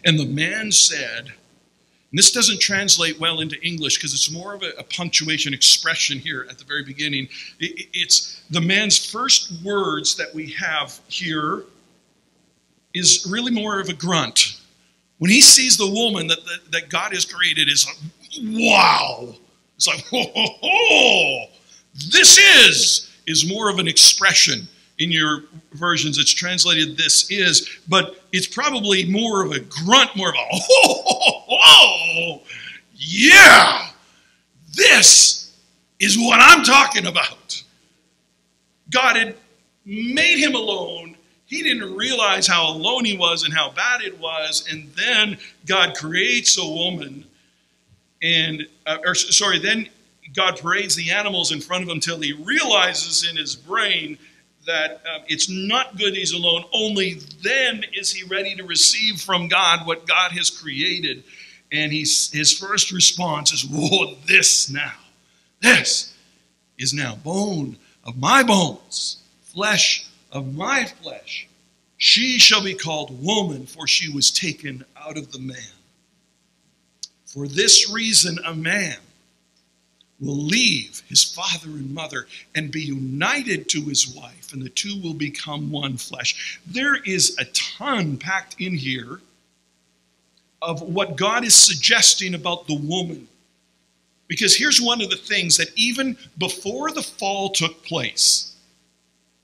And the man said, and this doesn't translate well into English because it's more of a, a, punctuation expression here at the very beginning. It, it's the man's first words that we have here is really more of a grunt. When he sees the woman that, that, that God has created, is like, wow. It's like, ho, ho, ho, this is is more of an expression. In your versions, it's translated this is, but it's probably more of a grunt, more of a, <laughs> oh, oh, yeah, this is what I'm talking about. God had made him alone. He didn't realize how alone he was and how bad it was. And then God creates a woman. And, uh, or sorry, then God parades the animals in front of him until he realizes in his brain that uh, it's not good he's alone. Only then is he ready to receive from God what God has created. And he's, his first response is, Whoa, this now. This is now bone of my bones, flesh of my flesh. She shall be called woman, for she was taken out of the man. For this reason, a man will leave his father and mother and be united to his wife, and the two will become one flesh. There is a ton packed in here of what God is suggesting about the woman. Because here's one of the things that even before the fall took place,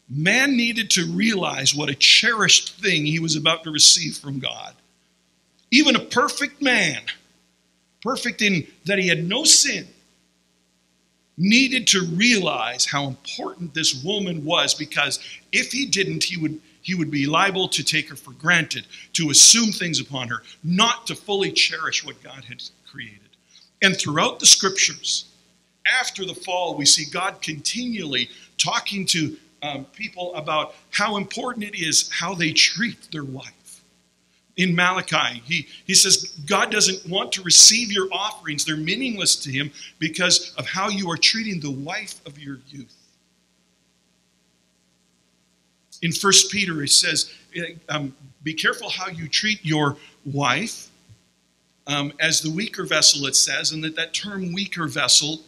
man needed to realize what a cherished thing he was about to receive from God. Even a perfect man, perfect in that he had no sin, needed to realize how important this woman was because if he didn't, he would, he would be liable to take her for granted, to assume things upon her, not to fully cherish what God had created. And throughout the scriptures, after the fall, we see God continually talking to um, people about how important it is how they treat their wife in Malachi. He, he says, God doesn't want to receive your offerings. They're meaningless to him because of how you are treating the wife of your youth. In First Peter, it says, um, Be careful how you treat your wife um, as the weaker vessel, it says, and that that term weaker vessel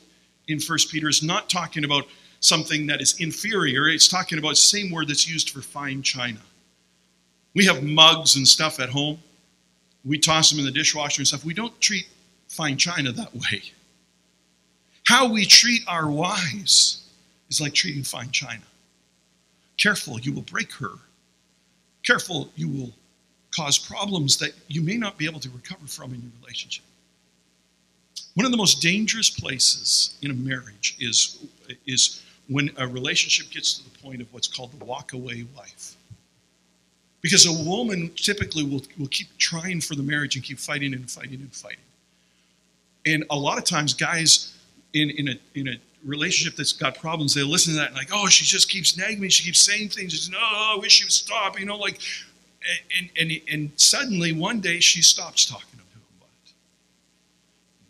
in First Peter is not talking about something that is inferior. It's talking about the same word that's used for fine china. We have mugs and stuff at home. We toss them in the dishwasher and stuff. We don't treat fine china that way. How we treat our wives is like treating fine china. Careful, you will break her. Careful, you will cause problems that you may not be able to recover from in your relationship. One of the most dangerous places in a marriage is, is when a relationship gets to the point of what's called the walkaway wife. Because a woman typically will, will keep trying for the marriage and keep fighting and fighting and fighting. And a lot of times, guys in, in, a, in a relationship that's got problems, they listen to that and like, oh, she just keeps nagging me. She keeps saying things. She's, no, I wish she would stop. You know, like, and, and, and suddenly one day she stops talking to him about it.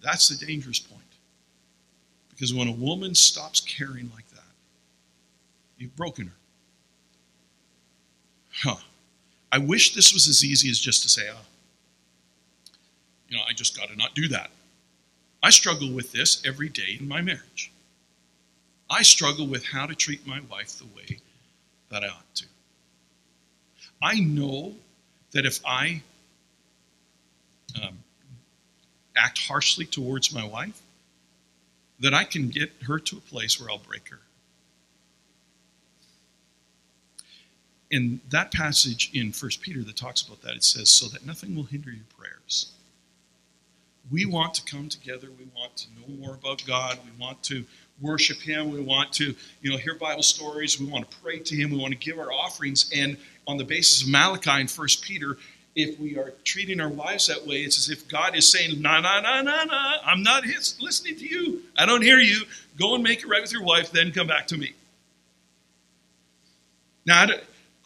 That's the dangerous point. Because when a woman stops caring like you've broken her. Huh. I wish this was as easy as just to say, oh, you know, I just got to not do that. I struggle with this every day in my marriage. I struggle with how to treat my wife the way that I ought to. I know that if I um, act harshly towards my wife, that I can get her to a place where I'll break her. In that passage in First Peter that talks about that, it says, so that nothing will hinder your prayers. We want to come together. We want to know more about God. We want to worship Him. We want to, you know, hear Bible stories. We want to pray to Him. We want to give our offerings. And on the basis of Malachi and First Peter, if we are treating our wives that way, it's as if God is saying, "No, no, no, no, no! I'm not listening to you. I don't hear you. Go and make it right with your wife, then come back to me." Now,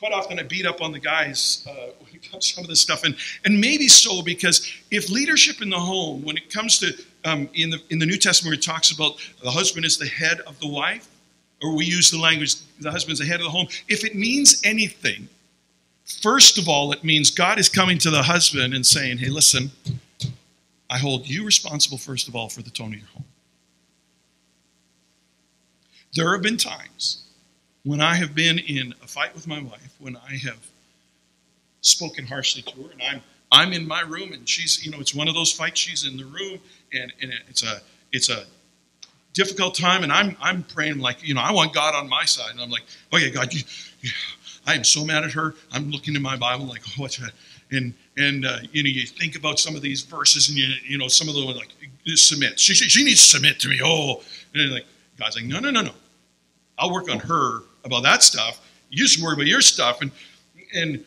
quite often I beat up on the guys uh, when it comes to some of this stuff, and and maybe so because if leadership in the home, when it comes to um, in the in the New Testament, it talks about the husband is the head of the wife, or we use the language the husband is the head of the home. If it means anything, first of all, it means God is coming to the husband and saying, "Hey, listen, I hold you responsible first of all for the tone of your home." There have been times when I have been in a fight with my wife, when I have spoken harshly to her, and I'm I'm in my room, and she's you know it's one of those fights. She's in the room, and, and it's a it's a difficult time, and I'm I'm praying like you know I want God on my side, and I'm like, okay, God, you, you I am so mad at her. I'm looking in my Bible like, oh, what's that? And and uh, you know you think about some of these verses, and you you know some of them like submit. She, she, she needs to submit to me. Oh, and like God's like, no no no no. I'll work on her about that stuff. You just worry about your stuff, and and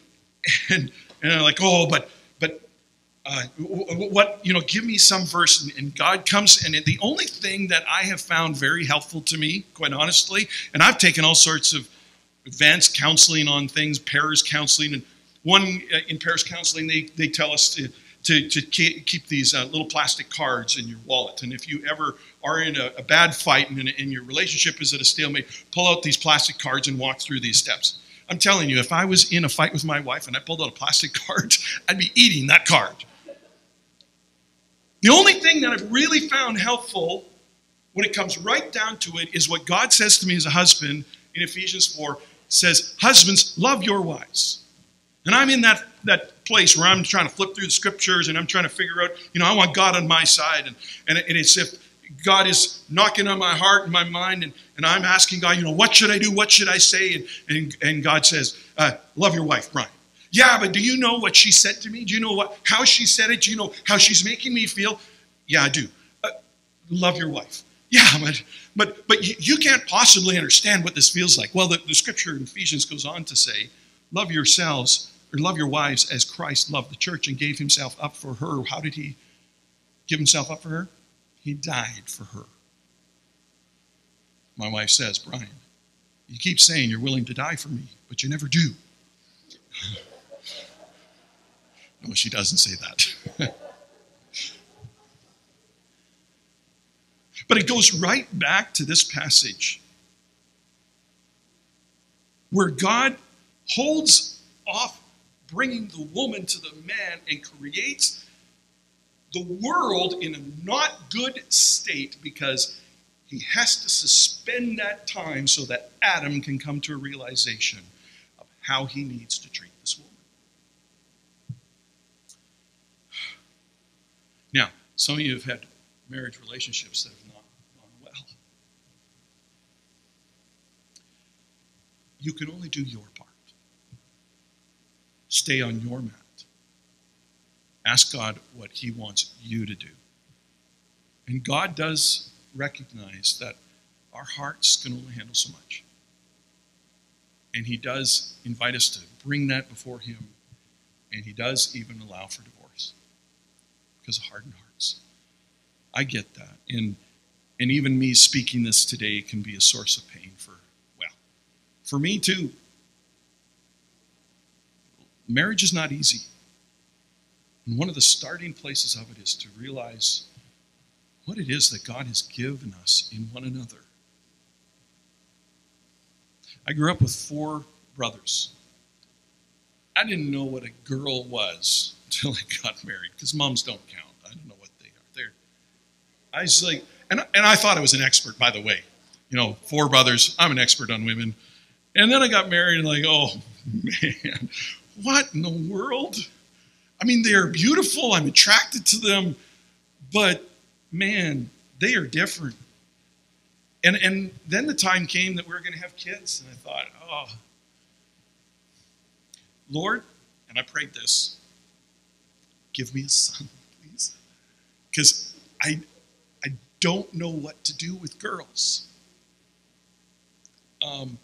and and I'm like, oh, but but uh, what you know? Give me some verse, and, and God comes, and the only thing that I have found very helpful to me, quite honestly, and I've taken all sorts of advanced counseling on things, pairs counseling, and one uh, in pairs counseling, they they tell us to to, to keep these uh, little plastic cards in your wallet. And if you ever are in a, a bad fight and, and your relationship is at a stalemate, pull out these plastic cards and walk through these steps. I'm telling you, if I was in a fight with my wife and I pulled out a plastic <laughs> card, I'd be eating that card. The only thing that I've really found helpful when it comes right down to it is what God says to me as a husband in Ephesians 4 says, Husbands, love your wives And I'm in that, that place where I'm trying to flip through the scriptures and I'm trying to figure out, you know, I want God on my side. And, and, and it's if God is knocking on my heart and my mind, and, and I'm asking God, you know, what should I do? What should I say? And, and, and God says, uh, love your wife, Brian. Yeah, but do you know what she said to me? Do you know what how she said it? Do you know how she's making me feel? Yeah, I do. Uh, love your wife. Yeah, but but but you, can't possibly understand what this feels like. Well, the, the scripture in Ephesians goes on to say, love yourselves love your wives as Christ loved the church and gave himself up for her. How did he give himself up for her? He died for her. My wife says, Brian, you keep saying you're willing to die for me, but you never do. <laughs> no, she doesn't say that. <laughs> but it goes right back to this passage where God holds off bringing the woman to the man and creates the world in a not good state because he has to suspend that time so that Adam can come to a realization of how he needs to treat this woman. Now, some of you have had marriage relationships that have not gone well. You can only do your part. Stay on your mat. Ask God what He wants you to do. And God does recognize that our hearts can only handle so much. And He does invite us to bring that before Him. And He does even allow for divorce because of hardened hearts. I get that. And, and even me speaking this today can be a source of pain for, well, for me too. Marriage is not easy. And one of the starting places of it is to realize what it is that God has given us in one another. I grew up with four brothers. I didn't know what a girl was <laughs> until I got married because moms don't count. I don't know what they are. They're, I was like, and, and I thought I was an expert, by the way. You know, four brothers, I'm an expert on women. And then I got married and like, oh <laughs> man, what in the world? I mean, they are beautiful. I'm attracted to them, but man, they are different. And and then the time came that we were going to have kids, and I thought, oh, Lord, and I prayed this: give me a son, please, because I I don't know what to do with girls. Um,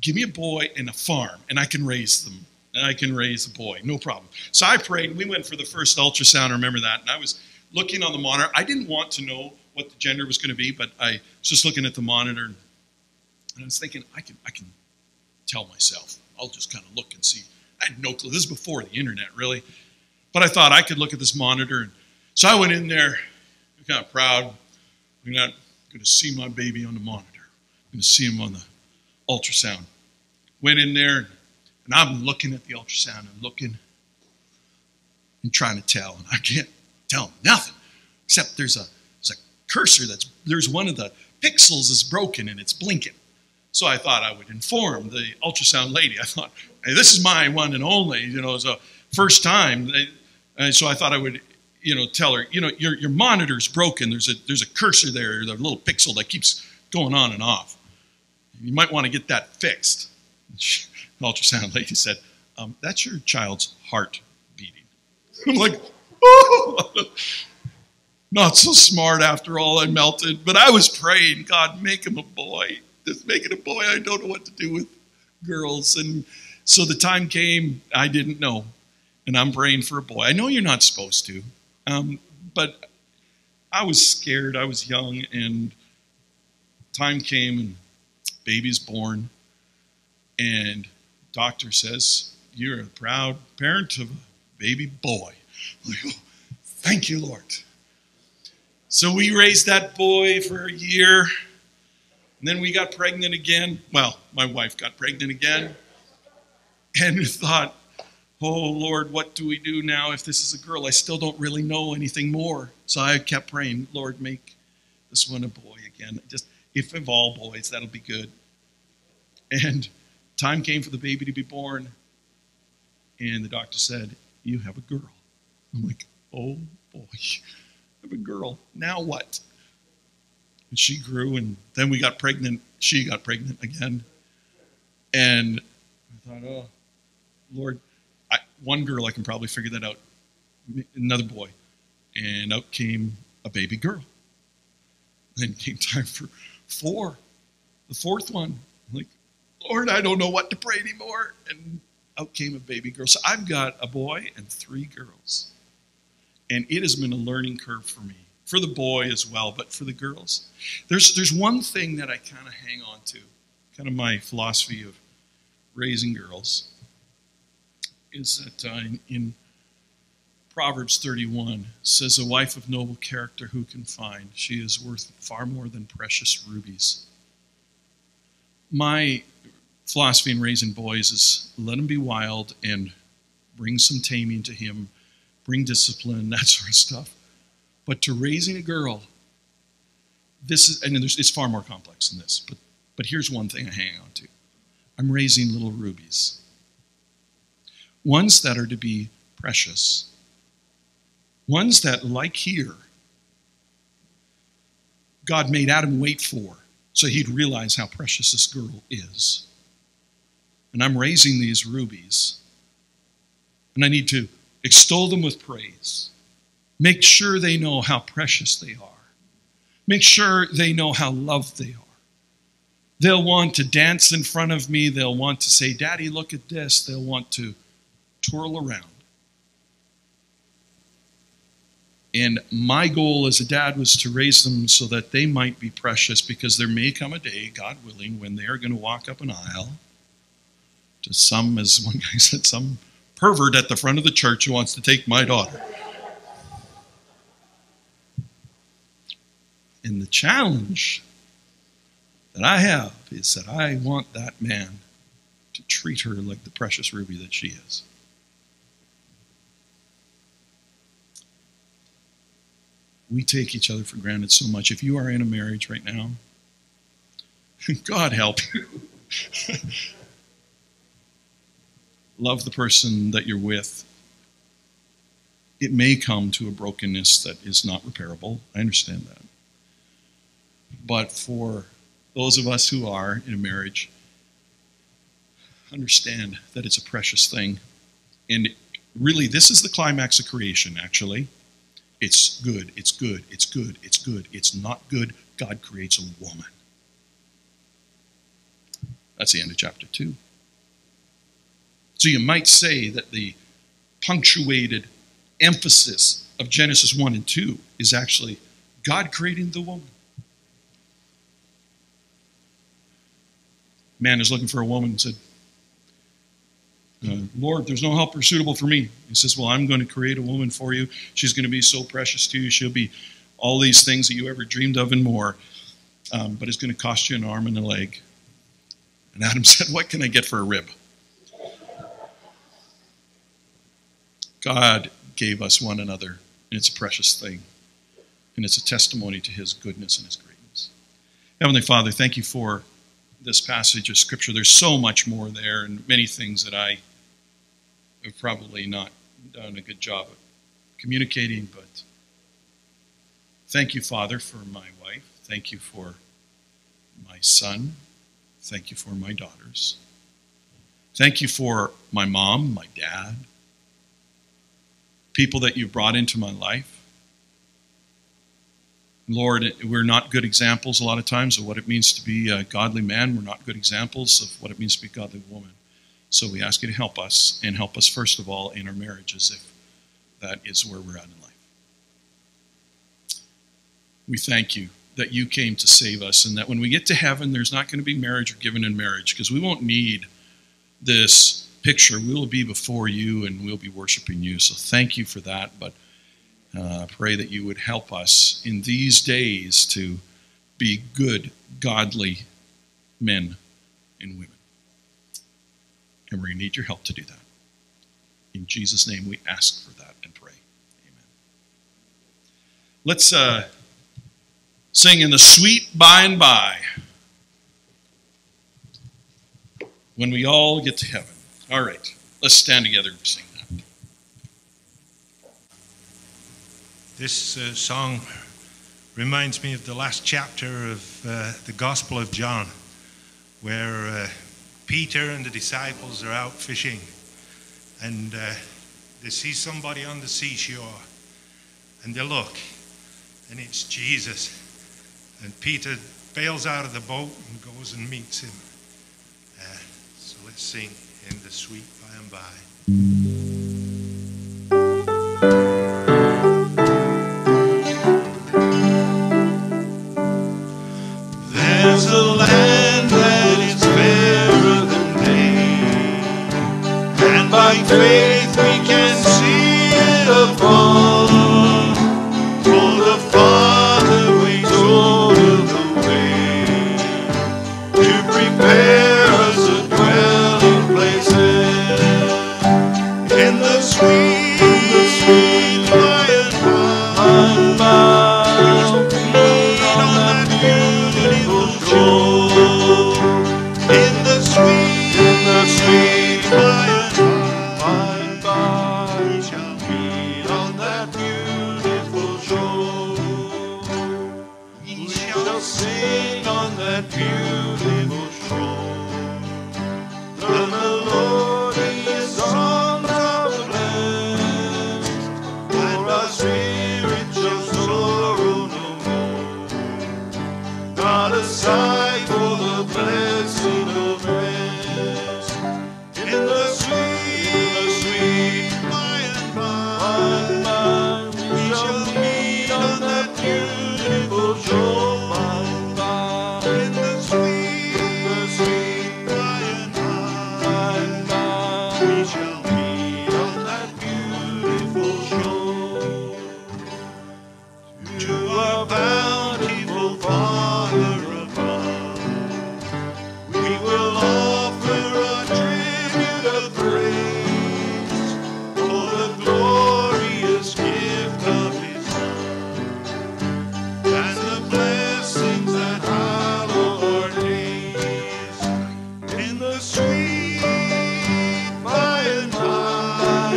give me a boy and a farm, and I can raise them I can raise a boy, no problem. So I prayed. We went for the first ultrasound. I remember that, and I was looking on the monitor. I didn't want to know what the gender was going to be, but I was just looking at the monitor, and I was thinking, I can, I can tell myself. I'll just kind of look and see. I had no clue. This is before the internet, really. But I thought I could look at this monitor, and so I went in there, kind of proud. I'm not going to see my baby on the monitor. I'm going to see him on the ultrasound. Went in there. And I'm looking at the ultrasound and looking and trying to tell, and I can't tell nothing except there's a there's a cursor that's there's one of the pixels is broken and it's blinking. So I thought I would inform the ultrasound lady. I thought, hey, this is my one and only, you know, so first time. And so I thought I would, you know, tell her, you know, your, your monitor's broken. There's a there's a cursor there, the little pixel that keeps going on and off. You might want to get that fixed <laughs> ultrasound lady said, um, That's your child's heart beating. <laughs> I'm like, oh, <laughs> not so smart after all. I melted, but I was praying, God, make him a boy. Just make it a boy. I don't know what to do with girls. And so the time came, I didn't know. And I'm praying for a boy. I know you're not supposed to, um, but I was scared. I was young, and time came, and baby's born. And doctor says, You're a proud parent of a baby boy. Like, oh, thank you, Lord. So we raised that boy for a year. And then we got pregnant again. Well, my wife got pregnant again. And thought, oh, Lord, what do we do now if this is a girl? I still don't really know anything more. So I kept praying, Lord, make this one a boy again. Just if of all boys, that'll be good. And time came for the baby to be born. And the doctor said, You have a girl. I'm like, Oh boy, <laughs> I have a girl. Now what? And she grew, and then we got pregnant. She got pregnant again. And I thought, Oh, Lord, I, one girl, I can probably figure that out. Another boy. And out came a baby girl. Then came <laughs> time for four, the fourth one. I'm like, Lord, I don't know what to pray anymore. And out came a baby girl. So I've got a boy and three girls. And it has been a learning curve for me, for the boy as well, but for the girls. There's, there's one thing that I kind of hang on to, kind of my philosophy of raising girls, is that uh, in, in Proverbs 31 says, A wife of noble character who can find? She is worth far more than precious rubies. My philosophy in raising boys is let them be wild and bring some taming to him, bring discipline, <laughs> that sort of stuff. But to raising a girl, this is, and it's far more complex than this, but, but here's one thing I hang on to I'm raising little rubies, ones that are to be precious, ones that, like here, God made Adam wait for so he'd realize how precious this girl is. And I'm raising these rubies, and I need to extol them with praise. Make sure they know how precious they are. Make sure they know how loved they are. They'll want to dance in front of me. They'll want to say, Daddy, look at this. They'll want to twirl around. And my goal as a dad was to raise them so that they might be precious because there may come a day, God willing, when they are going to walk up an aisle to some, as one guy <laughs> said, some pervert at the front of the church who wants to take my daughter. And the challenge that I have is that I want that man to treat her like the precious ruby that she is. we take each other for granted so much. If you are in a marriage right now, <laughs> God help you. <laughs> Love the person that you're with. It may come to a brokenness that is not repairable. I understand that. But for those of us who are in a marriage, understand that it's a precious thing. And really, this is the climax of creation, actually. It's good, it's good, it's good, it's good. It's not good. God creates a woman. That's the end of chapter 2. So you might say that the punctuated emphasis of Genesis 1 and 2 is actually God creating the woman. Man is looking for a woman and said, uh, Lord, there's no helper suitable for me. He says, Well, I'm going to create a woman for you. She's going to be so precious to you. She'll be all these things that you ever dreamed of and more. Um, but it's going to cost you an arm and a leg. And Adam <laughs> said, What can I get for a rib? God gave us one another, and it's a precious thing. And it's a testimony to his goodness and his greatness. Heavenly Father, thank you for this passage of Scripture. There's so much more there, and many things that I have probably not done a good job of communicating, but thank you, Father, for my wife. Thank you for my son. Thank you for my daughters. Thank you for my mom, my dad, people that you brought into my life. Lord, we're not good examples a lot of times of what it means to be a godly man. We're not good examples of what it means to be a godly woman. So we ask you to help us and help us, first of all, in our marriages if that is where we're at in life. We thank you that you came to save us and that when we get to heaven, there's not going to be marriage or given in marriage because we won't need this picture. We will be before you and we'll be worshiping you. So thank you for that. But uh, pray that you would help us in these days to be good, godly men and women. And we need your help to do that. In Jesus' name, we ask for that and pray. Amen. Let's uh, sing in the sweet by and by when we all get to heaven. All right. Let's stand together and sing that. This uh, song reminds me of the last chapter of uh, the Gospel of John, where uh, Peter and the disciples are out fishing and uh, they see somebody on the seashore and they look and it's Jesus. And Peter bails out of the boat and goes and meets him. Uh, so let's sing in the sweet by and by. There's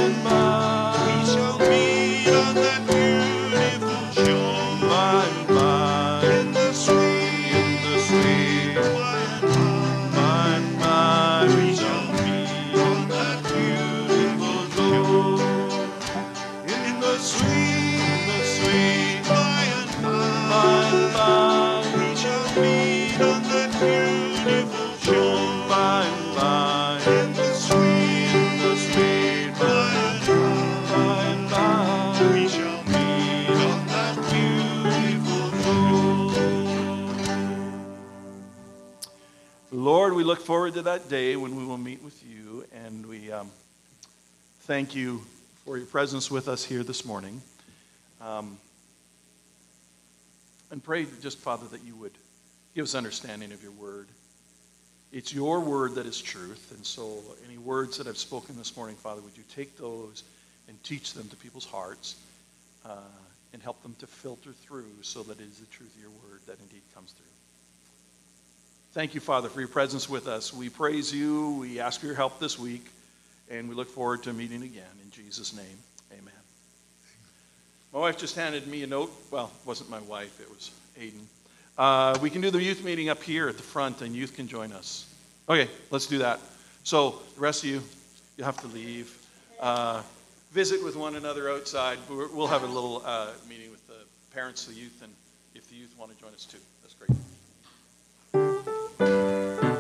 and day when we will meet with you, and we um, thank you for your presence with us here this morning. Um, and pray just, Father, that you would give us understanding of your word. It's your word that is truth, and so any words that I've spoken this morning, Father, would you take those and teach them to people's hearts uh, and help them to filter through so that it is the truth of your word that indeed comes through. Thank you, Father, for your presence with us. We praise you. We ask for your help this week, and we look forward to meeting again. In Jesus' name, amen. My wife just handed me a note. Well, it wasn't my wife, it was Aiden. Uh, we can do the youth meeting up here at the front, and youth can join us. Okay, let's do that. So, the rest of you, you have to leave. Uh, visit with one another outside. We'll have a little uh, meeting with the parents, the youth, and if the youth want to join us too. That's great. Música